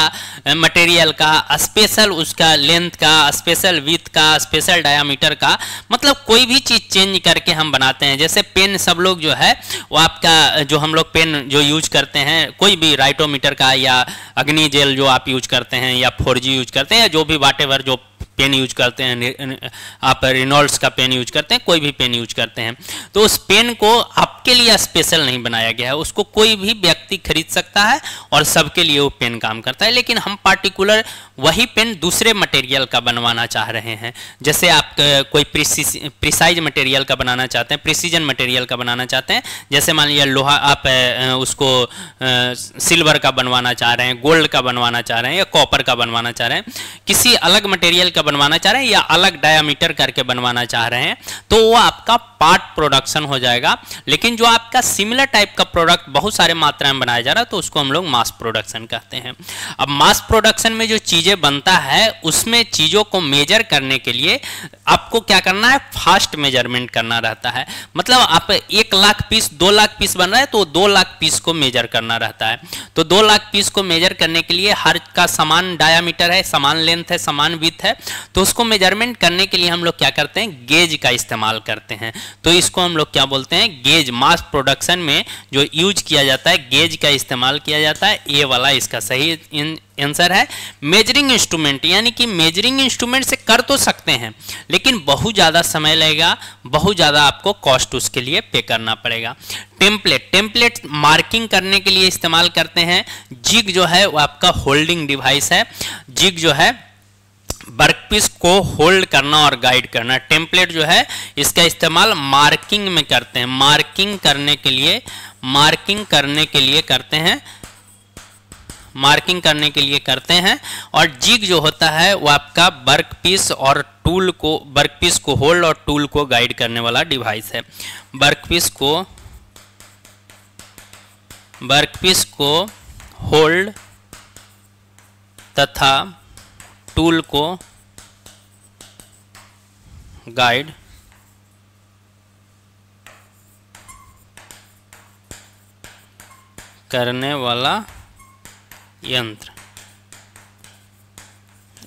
मटेरियल का स्पेशल उसका लेंथ का स्पेशल विथ का स्पेशल डायामीटर का मतलब कोई भी चीज़ चेंज करके हम बनाते हैं। जैसे पेन सब लोग जो है, वो आपका जो हम लोग पेन जो यूज़ करते हैं, कोई भी राइटोमीटर का या अग्नि जेल जो आप यूज़ करते हैं या फोर यूज़ करते हैं या जो भी वाट जो पेन यूज़ करते हैं आप रिनोल्ड्स का पेन यूज़ करते हैं, कोई भी पेन यूज़ करते हैं। तो उस पेन को आपके लिए स्पेशल नहीं बनाया गया है। उसको कोई भी व्यक्ति खरीद सकता है और सबके लिए वो पेन काम करता है। लेकिन हम पार्टिकुलर वही पेन दूसरे मटेरियल का बनवाना चाह रहे हैं। जैसे आप कोई प्रिसाइज मटेरियल का बनाना चाहते हैं प्रिसीजन मटेरियल का बनाना चाहते हैं। जैसे मान लिया लोहा, आप उसको सिल्वर का बनवाना चाह रहे हैं गोल्ड का बनवाना चाह रहे हैं या कॉपर का बनवाना चाह रहे हैं। किसी अलग मटेरियल का बनवाना चाह रहे हैं या अलग डायामीटर करके बनवाना चाह रहे हैं तो वो आपका पार्ट प्रोडक्शन हो जाएगा। लेकिन जो आपका सिमिलर टाइप का प्रोडक्ट बहुत सारे मात्रा में बनाया जा रहा है तो उसको हम लोग मास प्रोडक्शन कहते हैं। अब मास प्रोडक्शन में जो चीज़ें बनता है, उसमें चीज़ों को मेजर करने के लिए आपको क्या करना है? फास्ट मेज़रमेंट करना रहता है। मतलब आप एक लाख पीस, दो लाख पीस बन रहा है तो दो लाख पीस को मेजर करना रहता है। तो दो लाख पीस को मेजर करने के लिए हर का समान डायामीटर है, समान लेंथ है, समान विथ है तो उसको मेज़रमेंट करने के लिए हम लोग क्या करते हैं? गेज का इस्तेमाल करते हैं। तो इसको हम लोग क्या बोलते हैं? गेज मास प्रोडक्शन में जो यूज़ किया जाता है गेज का इस्तेमाल किया जाता है ये वाला इसका सही आंसर है। मेजरिंग इंस्ट्रूमेंट यानी कि मेजरिंग इंस्ट्रूमेंट से कर तो सकते हैं, लेकिन बहुत ज़्यादा समय लगेगा, बहुत ज़्यादा आपको कॉस्ट उसके लिए पे करना पड़ेगा। टेम्पलेट टेम्पलेट मार्किंग करने के लिए इस्तेमाल करते हैं। जिग जो है, वो आपका होल्डिंग डिवाइस है। जिग जो है वर्कपीस को होल्ड करना और गाइड करना। टेम्पलेट जो है, इसका इस्तेमाल मार्किंग में करते हैं। मार्किंग करने के लिए, मार्किंग करने के लिए करते हैं। मार्किंग करने के लिए करते हैं। और जिग जो होता है, वो आपका वर्क पीस और टूल को वर्क पीस को होल्ड और टूल को गाइड करने वाला डिवाइस है। वर्क पीस को वर्क पीस को होल्ड तथा टूल को गाइड करने वाला यंत्र।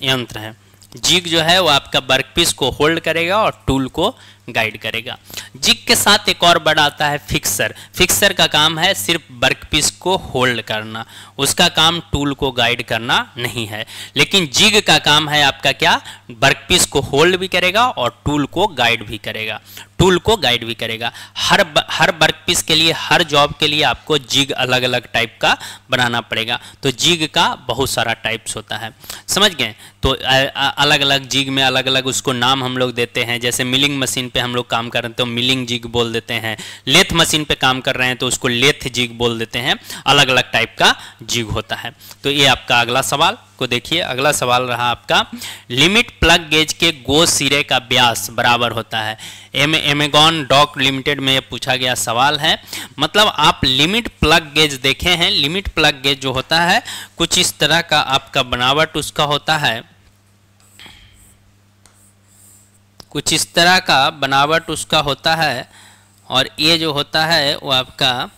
यंत्र है। जिग जो है वो आपका वर्कपीस को होल्ड करेगा और टूल को गाइड करेगा। जिग के साथ एक और बड़ा आता है फिक्सर फिक्सर का काम है सिर्फ़ वर्कपीस को होल्ड करना। उसका काम टूल को गाइड करना नहीं है। लेकिन जिग का काम है आपका क्या? वर्कपीस को होल्ड भी करेगा और टूल को गाइड भी करेगा। टूल को गाइड भी करेगा। हर हर वर्क पीस के लिए, हर जॉब के लिए आपको जिग अलग अलग टाइप का बनाना पड़ेगा। तो जिग का बहुत सारा टाइप्स होता है। समझ गए? तो अलग अलग जिग में अलग अलग उसको नाम हम लोग देते हैं। जैसे मिलिंग मशीन पे हम लोग काम कर रहे हैं तो मिलिंग जिग बोल देते हैं। लेथ मशीन पे काम कर रहे हैं तो उसको लेथ जिग बोल देते हैं। अलग अलग टाइप का जीव होता है। तो ये आपका अगला सवाल, को देखिए, अगला सवाल रहा आपका लिमिट प्लग गेज के गो सिरे का ब्यास बराबर होता है। एम एमेगॉन डॉक लिमिटेड में ये पूछा गया सवाल है। मतलब आप लिमिट प्लग गेज देखे हैं लिमिट प्लग गेज जो होता है, कुछ इस तरह का आपका बनावट उसका होता है। कुछ इस तरह का बनावट उसका होता है, और ये जो होता है, वो आपका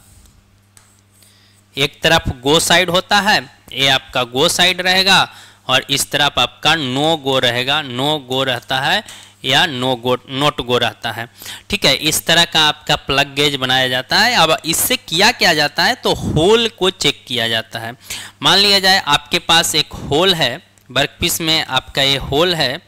एक तरफ़ गो साइड होता है, ये आपका गो साइड रहेगा, और इस तरफ़ आपका नो गो रहेगा, नो गो रहता है या नो गो, नोट गो रहता है। ठीक है, इस तरह का आपका प्लग गेज बनाया जाता है। अब इससे किया क्या जाता है तो होल को चेक किया जाता है। मान लिया जाए, आपके पास एक होल है वर्कपीस में आपका ये होल है,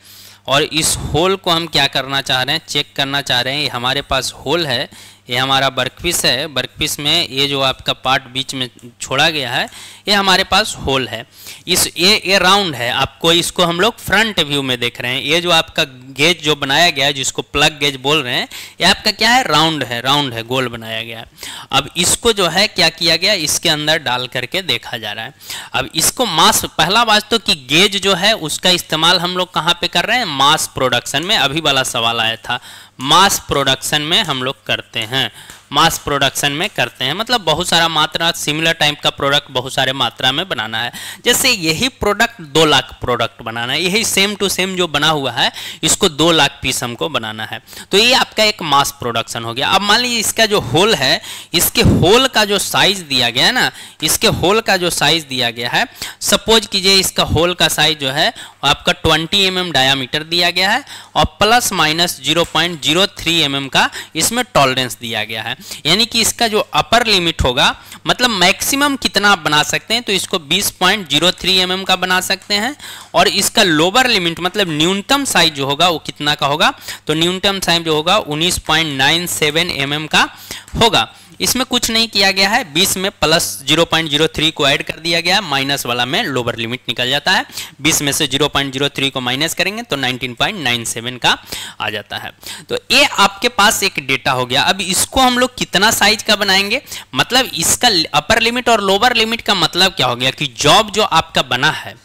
और इस होल को हम क्या करना चाह रहे हैं, चेक करना चाह रहे हैं हमारे पास होल है ये हमारा वर्कपीस है। वर्कपीस में ये जो आपका पार्ट बीच में छोड़ा गया है, ये हमारे पास होल है। इस, ये ये राउंड है। आपको इसको हम लोग फ्रंट व्यू में देख रहे हैं। ये जो आपका गेज जो बनाया गया है, जिसको प्लग गेज बोल रहे हैं, ये आपका क्या है? राउंड है। राउंड है, गोल बनाया गया है। अब इसको जो है, क्या किया गया? इसके अंदर डाल करके देखा जा रहा है। अब इसको मास, पहला बात तो कि गेज जो है, उसका इस्तेमाल हम लोग कहाँ पे कर रहे हैं? मास प्रोडक्शन में। अभी वाला सवाल आया था। मास प्रोडक्शन में हम लोग करते हैं। मास प्रोडक्शन में करते हैं। मतलब बहुत सारा मात्रा सिमिलर टाइप का प्रोडक्ट बहुत सारे मात्रा में बनाना है। जैसे यही प्रोडक्ट दो लाख प्रोडक्ट बनाना है। यही सेम टू सेम जो बना हुआ है, इसको दो लाख पीस हमको बनाना है। तो ये आपका एक मास प्रोडक्शन हो गया। अब मान लीजिए इसका जो होल है, इसके होल का जो साइज़ दिया गया है ना, इसके होल का जो साइज़ दिया गया है सपोज़ कीजिए इसका होल का साइज़ जो है, आपका 20 एम mm डायामीटर दिया गया है और प्लस माइनस 0.03 एम mm का इसमें टॉलरेंस दिया गया है। यानी कि इसका जो अपर लिमिट होगा मतलब मैक्सिमम कितना आप बना सकते हैं तो इसको 20.03 पॉइंट mm का बना सकते हैं। और इसका लोअर लिमिट मतलब न्यूनतम साइज़ जो होगा, वो कितना का होगा? तो न्यूनतम साइज़ जो होगा 19.97 mm का होगा। इसमें कुछ नहीं किया गया है। 20 में प्लस 0.03 को ऐड कर दिया गया माइनस वाला में लोअर लिमिट निकल जाता है। 20 में से 0.03 को माइनस करेंगे तो 19.97 का आ जाता है। तो ये आपके पास एक डेटा हो गया। अब इसको हम लोग कितना साइज़ का बनाएँगे? मतलब इसका अपर लिमिट और लोअर लिमिट का मतलब क्या हो गया कि जॉब जो आपका बना है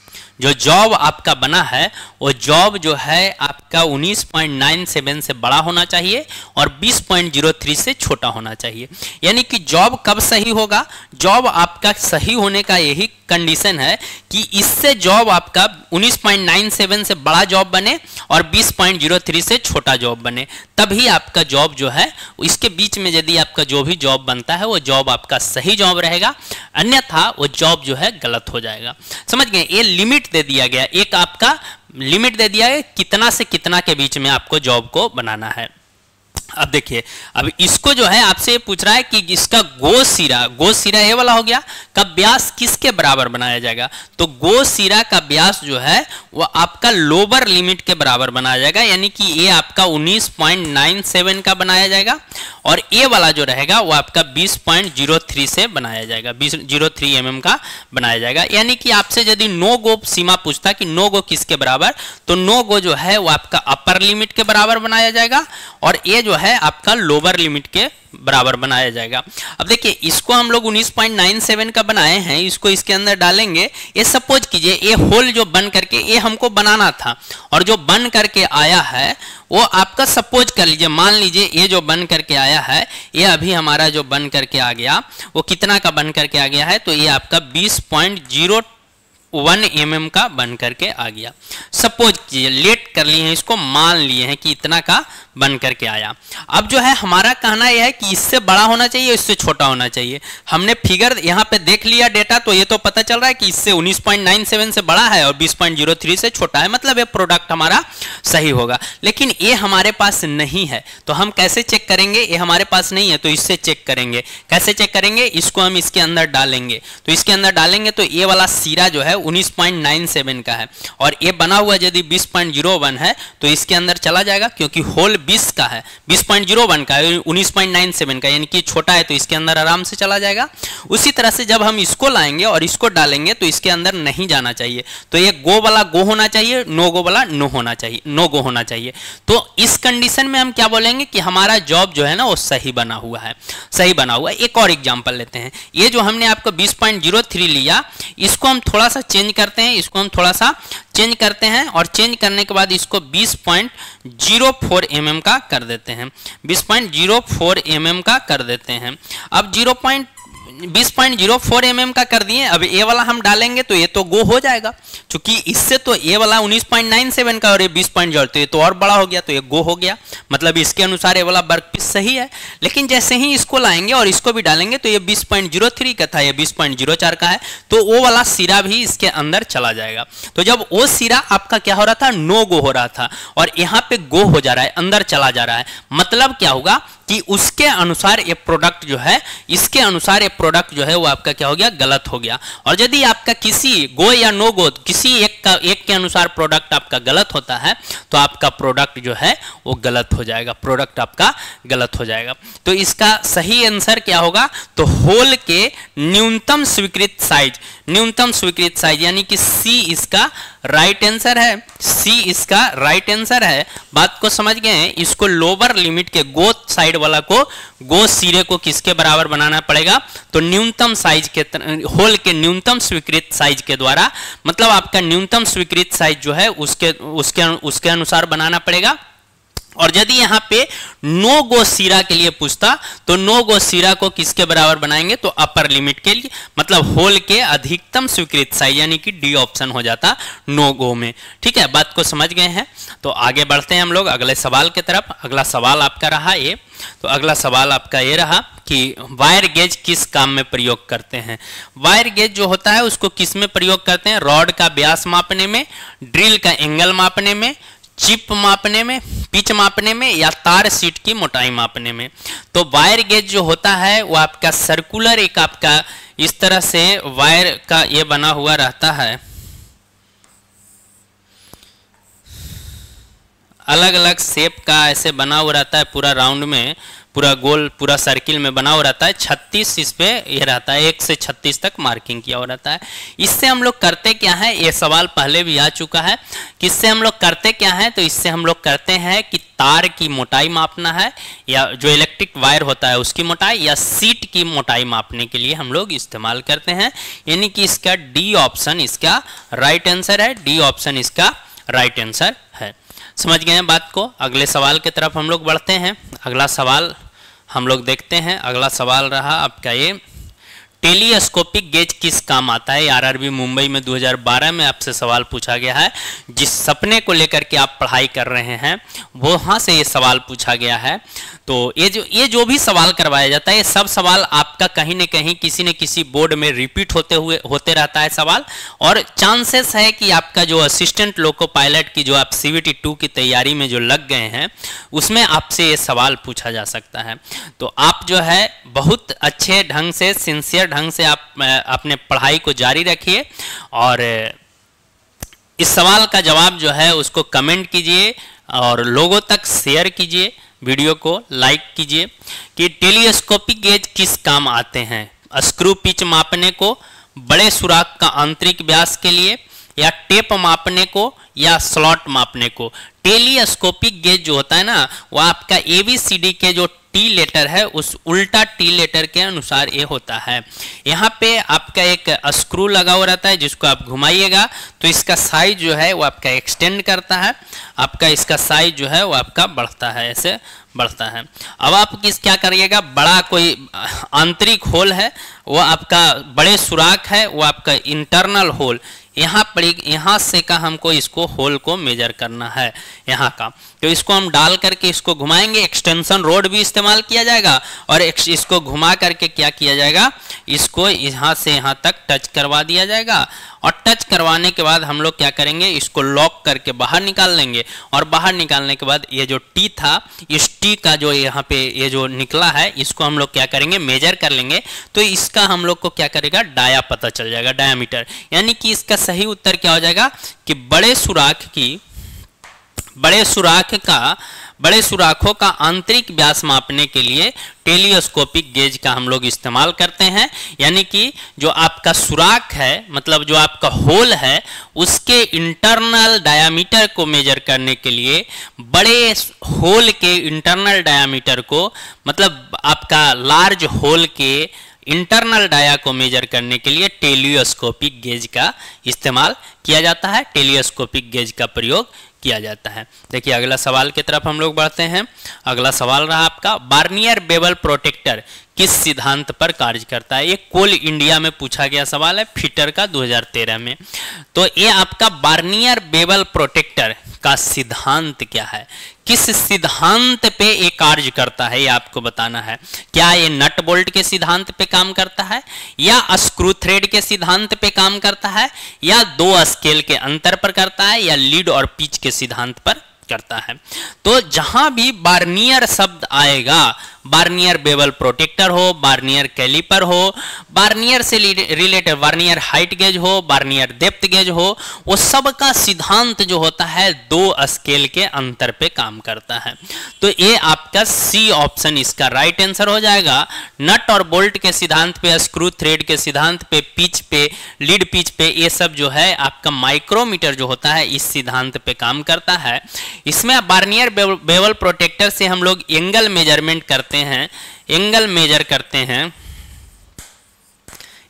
जो जॉब आपका बना है, वो जॉब जो है आपका 19.97 से बड़ा होना चाहिए और 20.03 से छोटा होना चाहिए। यानी कि जॉब कब सही होगा? जॉब आपका सही होने का यही कंडीशन है कि इससे जॉब आपका 19.97 से बड़ा जॉब बने और 20.03 से छोटा जॉब बने। तभी आपका जॉब जो है, इसके बीच में यदि आपका जो भी जॉब बनता है, वो जॉब आपका सही जॉब रहेगा। अन्यथा वो जॉब जो है गलत हो जाएगा। समझ गए? ये लिमिट दे दिया गया। एक आपका लिमिट दे दिया है, कितना से कितना के बीच में आपको जॉब को बनाना है। अब देखिए, अब इसको जो है आपसे पूछ रहा है कि इसका गो सिरा गो सिरा ये वाला हो गया, का ब्यास किसके बराबर बनाया जाएगा? तो गो सिरा का ब्यास जो है, वो आपका लोअर लिमिट के बराबर बनाया जाएगा, यानी कि ये आपका 19.97 का बनाया जाएगा, और ए वाला जो रहेगा, वो आपका 20.03 से बनाया जाएगा 20.03 एम का बनाया जाएगा। यानी कि आपसे यदि नो गो सीमा पूछता कि नो गो किसके बराबर तो नो गो जो है, वो आपका अपर लिमिट के बराबर बनाया जाएगा, और ए जो है आपका लोअर लिमिट के बराबर बनाया जाएगा। अब देखिए, इसको हम लोग 19.97 का बनाए हैं, इसको इसके अंदर डालेंगे। ये सपोज़ कीजिए, ये होल जो बन करके, ये हमको बनाना था, और जो बन करके आया है, वो आपका सपोज़ कर लीजिए, मान लीजिए ये जो बन करके आया है, ये अभी हमारा जो बन करके आ गया, वो कितना का बन करके आ गया है तो ये आपका बीस वन एम mm का बन करके आ गया। सपोज़ कीजिए लेट कर लिए हैं, इसको मान लिए हैं कि इतना का बन करके आया। अब जो है, हमारा कहना यह है कि इससे बड़ा होना चाहिए, इससे छोटा होना चाहिए। हमने फिगर यहाँ पे देख लिया डेटा तो ये तो पता चल रहा है कि इससे 19.97 से बड़ा है और 20.03 से छोटा है। मतलब ये प्रोडक्ट हमारा सही होगा। लेकिन ये हमारे पास नहीं है। तो हम कैसे चेक करेंगे? ये हमारे पास नहीं है तो इससे चेक करेंगे। कैसे चेक करेंगे? इसको हम इसके अंदर डालेंगे। तो इसके अंदर डालेंगे तो ये वाला सीरा जो है उन्नीस का है। और ये बना हुआ यदि बीस है तो इसके अंदर चला जाएगा क्योंकि होल 20 का है। 20.01 का है 19.97 का, यानी कि छोटा है तो इसके अंदर आराम से चला जाएगा। उसी तरह से जब हम इसको लाएँगे और इसको डालेंगे तो इसके अंदर नहीं जाना चाहिए। तो ये गो वाला गो होना चाहिए, नो गो वाला नो होना चाहिए, नो गो होना चाहिए। तो इस कंडीशन में हम क्या बोलेंगे कि हमारा जॉब जो है ना, वो सही बना हुआ है। सही बना हुआ है। एक और एग्ज़ाम्पल लेते हैं। ये जो हमने आपको बीस लिया, इसको हम थोड़ा सा चेंज करते हैं, इसको हम थोड़ा सा चेंज करते हैं और चेंज करने के बाद इसको 20.04 mm का कर देते हैं। 20.04 mm का कर देते हैं। अब 0. 20.04 mm का कर दिए, अब ए वाला हम डालेंगे तो ये तो गो हो जाएगा क्योंकि इससे तो ए वाला 19.97 का और ये 20. तो ये तो और बड़ा हो गया तो ये गो हो गया मतलब इसके अनुसार ये वाला वर्क पीस सही है, लेकिन जैसे ही इसको लाएँगे और इसको भी डालेंगे तो ये 20.03 का था, ये 20.04 का है तो वो वाला सिरा भी इसके अंदर चला जाएगा तो जब वो सिरा आपका क्या हो रहा था नो गो हो रहा था, और यहाँ पे गो हो जा रहा है, अंदर चला जा रहा है मतलब क्या होगा कि उसके अनुसार ये प्रोडक्ट जो है, इसके अनुसार ये प्रोडक्ट जो है वो आपका क्या हो गया, गलत हो गया। और यदि आपका किसी गो या नो गो, किसी एक का, एक के अनुसार प्रोडक्ट आपका गलत होता है तो आपका प्रोडक्ट जो है वो गलत हो जाएगा। प्रोडक्ट आपका गलत हो जाएगा। तो इसका सही आंसर क्या होगा? तो होल के न्यूनतम स्वीकृत साइज़ न्यूनतम स्वीकृत साइज़ यानी कि सी इसका राइट आंसर है सी इसका राइट आंसर है। बात को समझ गए हैं, इसको लोअर लिमिट के गो साइड वाला को गो सिरे को किसके बराबर बनाना पड़ेगा? तो न्यूनतम साइज़ के होल के न्यूनतम स्वीकृत साइज़ के द्वारा मतलब आपका न्यूनतम स्वीकृत साइज़ जो है, उसके उसके उसके अनुसार बनाना पड़ेगा। और यदि यहाँ पे नो गो सीरा के लिए पूछता तो नो गो सीरा को किसके बराबर बनाएँगे? तो अपर लिमिट के लिए मतलब होल के अधिकतम स्वीकृत साइज़ यानी कि डी ऑप्शन हो जाता नो गो में। ठीक है, बात को समझ गए हैं? तो आगे बढ़ते हैं हम लोग, अगले सवाल की तरफ़। अगला सवाल आपका रहा ये तो अगला सवाल आपका ये रहा कि वायर गेज किस काम में प्रयोग करते हैं? वायर गेज जो होता है, उसको किसमें प्रयोग करते हैं? रॉड का व्यास मापने में, ड्रिल का एंगल मापने में चिप मापने में, पिच मापने में या तार सीट की मोटाई मापने में। तो वायर गेज जो होता है, वो आपका सर्कुलर, एक आपका इस तरह से वायर का ये बना हुआ रहता है। अलग अलग शेप का ऐसे बना हुआ रहता है पूरा राउंड में। पूरा गोल, पूरा सर्किल में बना हुआ रहता है। छत्तीस इस पे ये रहता है, एक से छत्तीस तक मार्किंग किया हुआ रहता है। इससे हम लोग करते क्या है? ये सवाल पहले भी आ चुका है कि इससे हम लोग करते क्या है? तो इससे हम लोग करते हैं कि तार की मोटाई मापना है या जो इलेक्ट्रिक वायर होता है उसकी मोटाई या सीट की मोटाई मापने के लिए हम लोग इस्तेमाल करते हैं। यानी कि इसका डी ऑप्शन इसका राइट आंसर है। डी ऑप्शन इसका राइट आंसर है। समझ गए हैं बात को? अगले सवाल की तरफ़ हम लोग बढ़ते हैं। अगला सवाल हम लोग देखते हैं अगला सवाल रहा आपका ये। टेलीस्कोपिक गेज किस काम आता है? आरआरबी मुंबई में 2012 में आपसे सवाल पूछा गया है। जिस सपने को लेकर के आप पढ़ाई कर रहे हैं, वहाँ से ये सवाल पूछा गया है। तो ये जो ये जो भी सवाल करवाया जाता है, ये सब सवाल आपका कहीं न कहीं किसी न किसी बोर्ड में रिपीट होते हुए, होते रहता है सवाल। और चांसेस है कि आपका जो असिस्टेंट लोको पायलट की जो आप सी वी टू की तैयारी में जो लग गए हैं, उसमें आपसे ये सवाल पूछा जा सकता है। तो आप जो है, बहुत अच्छे ढंग से सिंसियर ढंग से आप अपने पढ़ाई को जारी रखिए और इस सवाल का जवाब जो है उसको कमेंट कीजिए और लोगों तक शेयर कीजिए, वीडियो को लाइक कीजिए कि टेलीस्कोपिक गेज किस काम आते हैं। स्क्रू पिच मापने को, बड़े सुराख का आंतरिक व्यास के लिए या टेप मापने को या स्लॉट मापने को। टेलीस्कोपिक गेज जो होता है ना, वो आपका एबीसीडी के जो टी लेटर है, उस उल्टा टी लेटर के अनुसार ये होता है। यहाँ पे आपका एक स्क्रू लगा हुआ रहता है, जिसको आप घुमाइएगा तो इसका साइज़ जो है, वो आपका एक्सटेंड करता है। आपका इसका साइज़ जो है, वो आपका बढ़ता है, ऐसे बढ़ता है। अब आप किस, क्या करिएगा, बड़ा कोई आंतरिक होल है, वो आपका बड़े सुराख है, वो आपका इंटरनल होल यहाँ पर यहाँ से का हमको इसको होल को मेजर करना है, यहाँ का। तो इसको हम डाल करके इसको घुमाएँगे एक्सटेंशन रोड भी इस्तेमाल किया जाएगा, और इसको घुमा करके क्या किया जाएगा, इसको यहाँ से यहाँ तक टच करवा दिया जाएगा और टच करवाने के बाद हम लोग क्या करेंगे, इसको लॉक करके बाहर निकाल लेंगे। और बाहर निकालने के बाद ये जो टी था, इस टी का जो यहाँ पे ये जो निकला है, इसको हम लोग क्या करेंगे मेजर कर लेंगे। तो इसका हम लोग को क्या करेगा, डाया पता चल जाएगा डायामीटर यानी कि इसका सही उत्तर क्या हो जाएगा कि बड़े सुराख की, बड़े सुराख का बड़े सुराखों का आंतरिक व्यास मापने के लिए टेलीस्कोपिक गेज का हम लोग इस्तेमाल करते हैं। यानी कि जो आपका सुराख है मतलब जो आपका होल है, उसके इंटरनल डायामीटर को मेजर करने के लिए बड़े होल के इंटरनल डायामीटर को मतलब आपका लार्ज होल के इंटरनल डाया को मेजर करने के लिए टेलियोस्कोपिक गेज का इस्तेमाल किया जाता है टेलियोस्कोपिक गेज का प्रयोग किया जाता है। देखिए, अगला सवाल की तरफ़ हम लोग बढ़ते हैं। अगला सवाल रहा आपका, बार्नियर बेबल प्रोटेक्टर किस सिद्धांत पर कार्य करता है? ये कोल इंडिया में पूछा गया सवाल है, फिटर का 2013 में। तो ये आपका बार्नियर बेबल प्रोटेक्टर का सिद्धांत क्या है? किस सिद्धांत पे ये कार्य करता है, ये आपको बताना है। क्या ये नट बोल्ट के सिद्धांत पे काम करता है, या स्क्रू थ्रेड के सिद्धांत पे काम करता है, या दो स्केल के अंतर पर करता है, या लीड और पिच के सिद्धांत पर करता है। तो जहाँ भी बार्नियर शब्द आएगा, बार्नियर बेबल प्रोटेक्टर हो, बार्नियर कैलिपर हो, बार्नियर से रिलेटेड बार्नियर हाइट गेज हो, बार्नियर डेप्थ गेज हो, वो सब का सिद्धांत जो होता है, दो स्केल के अंतर पे काम करता है। तो ये आपका सी ऑप्शन इसका राइट आंसर हो जाएगा। नट और बोल्ट के सिद्धांत पे स्क्रू थ्रेड के सिद्धांत पे पिच पे लीड पिच पे, ये सब जो है, आपका माइक्रोमीटर जो होता है, इस सिद्धांत पे काम करता है। इसमें बार्नियर बेवल प्रोटेक्टर से हम लोग एंगल मेज़रमेंट करते हैं, एंगल मेजर करते हैं।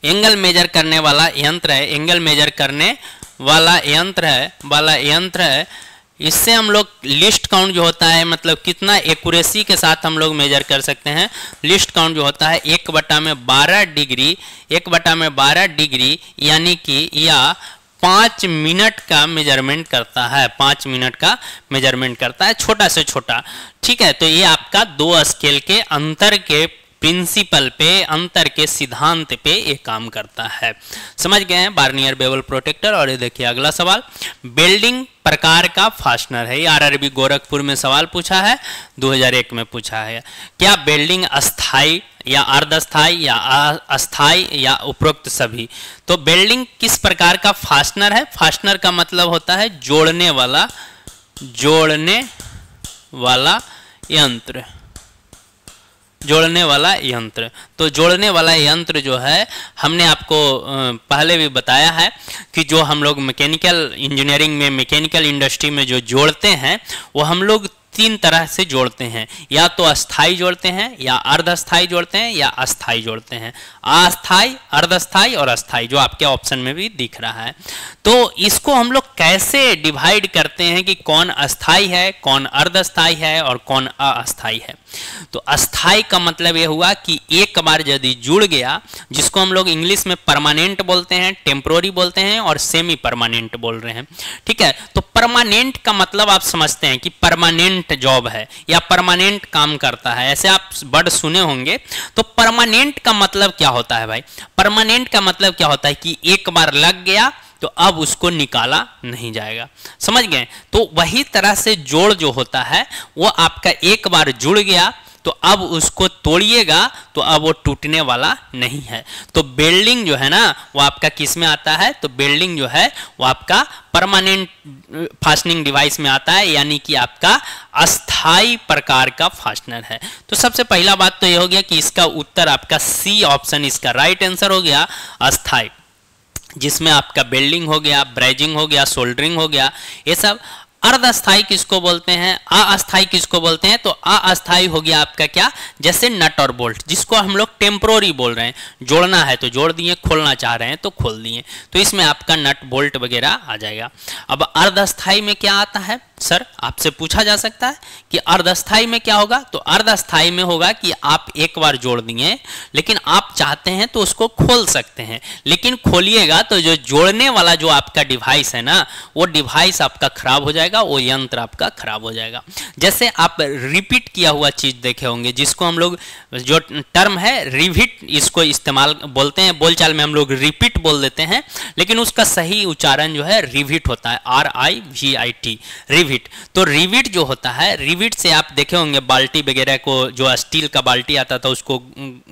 एंगल मेजर करने वाला यंत्र है, एंगल मेजर करने वाला यंत्र है, वाला यंत्र है। इससे हम लोग लिस्ट काउंट जो होता है मतलब कितना एक्यूरेसी के साथ हम लोग मेजर कर सकते हैं। लिस्ट काउंट जो होता है, एक बटा में 12 डिग्री, एक बटा में 12 डिग्री, यानी कि या पाँच मिनट का मेज़रमेंट करता है, पाँच मिनट का मेज़रमेंट करता है, छोटा से छोटा। ठीक है तो ये आपका दो स्केल के अंतर के प्रिंसिपल पे, अंतर के सिद्धांत पे ये काम करता है। समझ गए हैं? बार्नियर बेवल प्रोटेक्टर और ये देखिए अगला सवाल। बिल्डिंग प्रकार का फास्टनर है। आरआरबी गोरखपुर में सवाल पूछा है 2001 में पूछा है। क्या बिल्डिंग अस्थाई या अर्धस्थाई या अस्थाई या उपरोक्त सभी? तो बिल्डिंग किस प्रकार का फास्टनर है? फास्टनर का मतलब होता है जोड़ने वाला जोड़ने वाला यंत्र। जोड़ने वाला यंत्र। तो जोड़ने वाला यंत्र जो है, हमने आपको पहले भी बताया है कि जो हम लोग मैकेनिकल इंजीनियरिंग में मैकेनिकल इंडस्ट्री में जो जोड़ते हैं, वो हम लोग तीन तरह से जोड़ते हैं। या तो अस्थाई जोड़ते हैं, या अर्धस्थाई जोड़ते हैं, या अस्थाई जोड़ते हैं। अस्थाई अर्धस्थाई और अस्थाई जो आपके ऑप्शन में भी दिख रहा है। तो इसको हम लोग कैसे डिवाइड करते हैं कि कौन अस्थाई है, कौन अर्धस्थाई है और कौन अस्थाई है? तो अस्थाई का मतलब यह हुआ कि एक बार यदि जुड़ गया, जिसको हम लोग इंग्लिश में परमानेंट बोलते हैं टेम्प्रोरी बोलते हैं और सेमी परमानेंट बोल रहे हैं। ठीक है? तो परमानेंट का मतलब आप समझते हैं कि परमानेंट जॉब है, या परमानेंट काम करता है, ऐसे आप वर्ड सुने होंगे। तो परमानेंट का मतलब क्या होता है भाई? परमानेंट का मतलब क्या होता है कि एक बार लग गया तो अब उसको निकाला नहीं जाएगा। समझ गए? तो वही तरह से जोड़ जो होता है, वो आपका एक बार जुड़ गया तो अब उसको तोड़िएगा तो अब वो टूटने वाला नहीं है। तो बेल्डिंग जो है ना, वो आपका किसमें आता है? तो बेल्डिंग जो है, वो आपका परमानेंट फास्टनिंग डिवाइस में आता है, यानी कि आपका अस्थाई प्रकार का फास्टनर है। तो सबसे पहला बात तो ये हो गया कि इसका उत्तर आपका सी ऑप्शन इसका राइट आंसर हो गया अस्थाई जिसमें आपका बेल्डिंग हो गया ब्रेजिंग हो गया सोल्डरिंग हो गया, ये सब अर्धस्थाई किसको बोलते हैं? अस्थाई किसको बोलते हैं? तो अस्थाई हो गया आपका क्या? जैसे नट और बोल्ट, जिसको हम लोग टेम्प्रोरी बोल रहे हैं। जोड़ना है तो जोड़ दिए, खोलना चाह रहे हैं तो खोल दिए। तो इसमें आपका नट, बोल्ट वगैरह आ जाएगा। अब अर्धस्थाई में क्या आता है? सर, आपसे पूछा जा सकता है कि अर्धस्थाई में क्या होगा? तो अर्धस्थाई में होगा कि आप एक बार जोड़ दिए, लेकिन आप चाहते हैं तो उसको खोल सकते हैं। लेकिन खोलिएगा तो जो जोड़ने वाला जो आपका डिवाइस है ना, वो डिवाइस आपका खराब हो जाएगा, वो यंत्र आपका खराब हो जाएगा। जैसे आप रिपीट किया हुआ चीज़ देखे होंगे, जिसको हम लोग, जो टर्म है रिविट इसको इस्तेमाल बोलते हैं, बोलचाल में हम लोग रिपीट बोल देते हैं, लेकिन उसका सही उच्चारण जो है रिविट होता है R I V I T rivet तो रिविट जो होता है रिविट से आप देखे होंगे, बाल्टी वगैरह को जो स्टील का बाल्टी आता था, उसको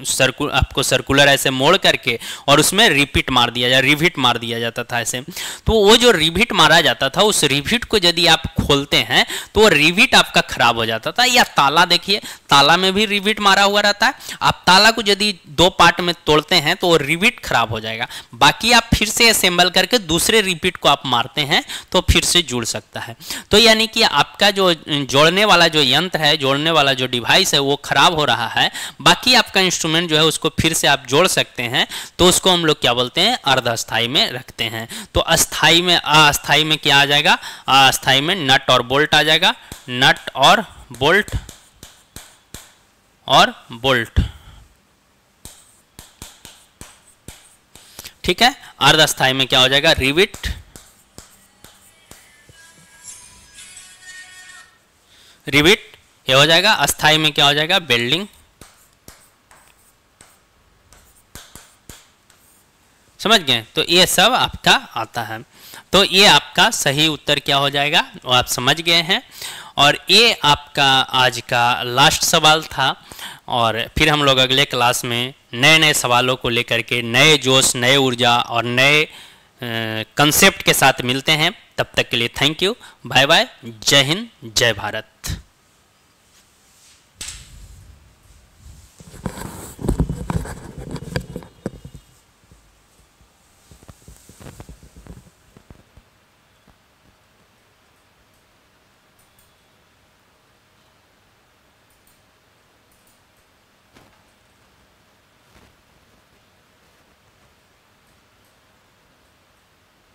सर्कु आपको सर्कुलर ऐसे मोड़ करके और उसमें रिपीट मार दिया जाए रिविट मार दिया जाता था ऐसे। तो वो जो रिविट मारा जाता था, उस रिविट को यदि आप खोलते हैं तो वो रिविट आपका खराब हो जाता था। या ताला देखिए, ताला में भी रिविट मारा हुआ रहता है। आप ताला को यदि दो पार्ट में तोड़ते हैं तो वो रिविट खराब हो जाएगा। बाकी आप फिर से असेंबल करके दूसरे रिपीट को आप मारते हैं तो फिर से जुड़ सकता है। तो यानी कि आपका जो जोड़ने वाला जो यंत्र है, जोड़ने वाला जो डिवाइस है, वो खराब हो रहा है। बाकी आपका इंस्ट्रूमेंट जो है, उसको फिर से आप जोड़ सकते हैं। तो उसको हम लोग क्या बोलते हैं? अर्धस्थाई में रखते हैं। तो अस्थाई में अस्थाई में क्या आ जाएगा? अस्थाई में नट और बोल्ट आ जाएगा। नट और बोल्ट और बोल्ट ठीक है? अर्धस्थाई में क्या हो जाएगा? रिविट रिविट, ये हो जाएगा, अस्थाई में क्या हो जाएगा बिल्डिंग समझ गए? तो ये सब आपका आता है। तो ये आपका सही उत्तर क्या हो जाएगा, वो आप समझ गए हैं। और ये आपका आज का लास्ट सवाल था। और फिर हम लोग अगले क्लास में नए नए सवालों को लेकर के नए जोश, नए ऊर्जा और नए कंसेप्ट के साथ मिलते हैं। तब तक के लिए थैंक यू बाय बाय जय हिंद, जय भारत।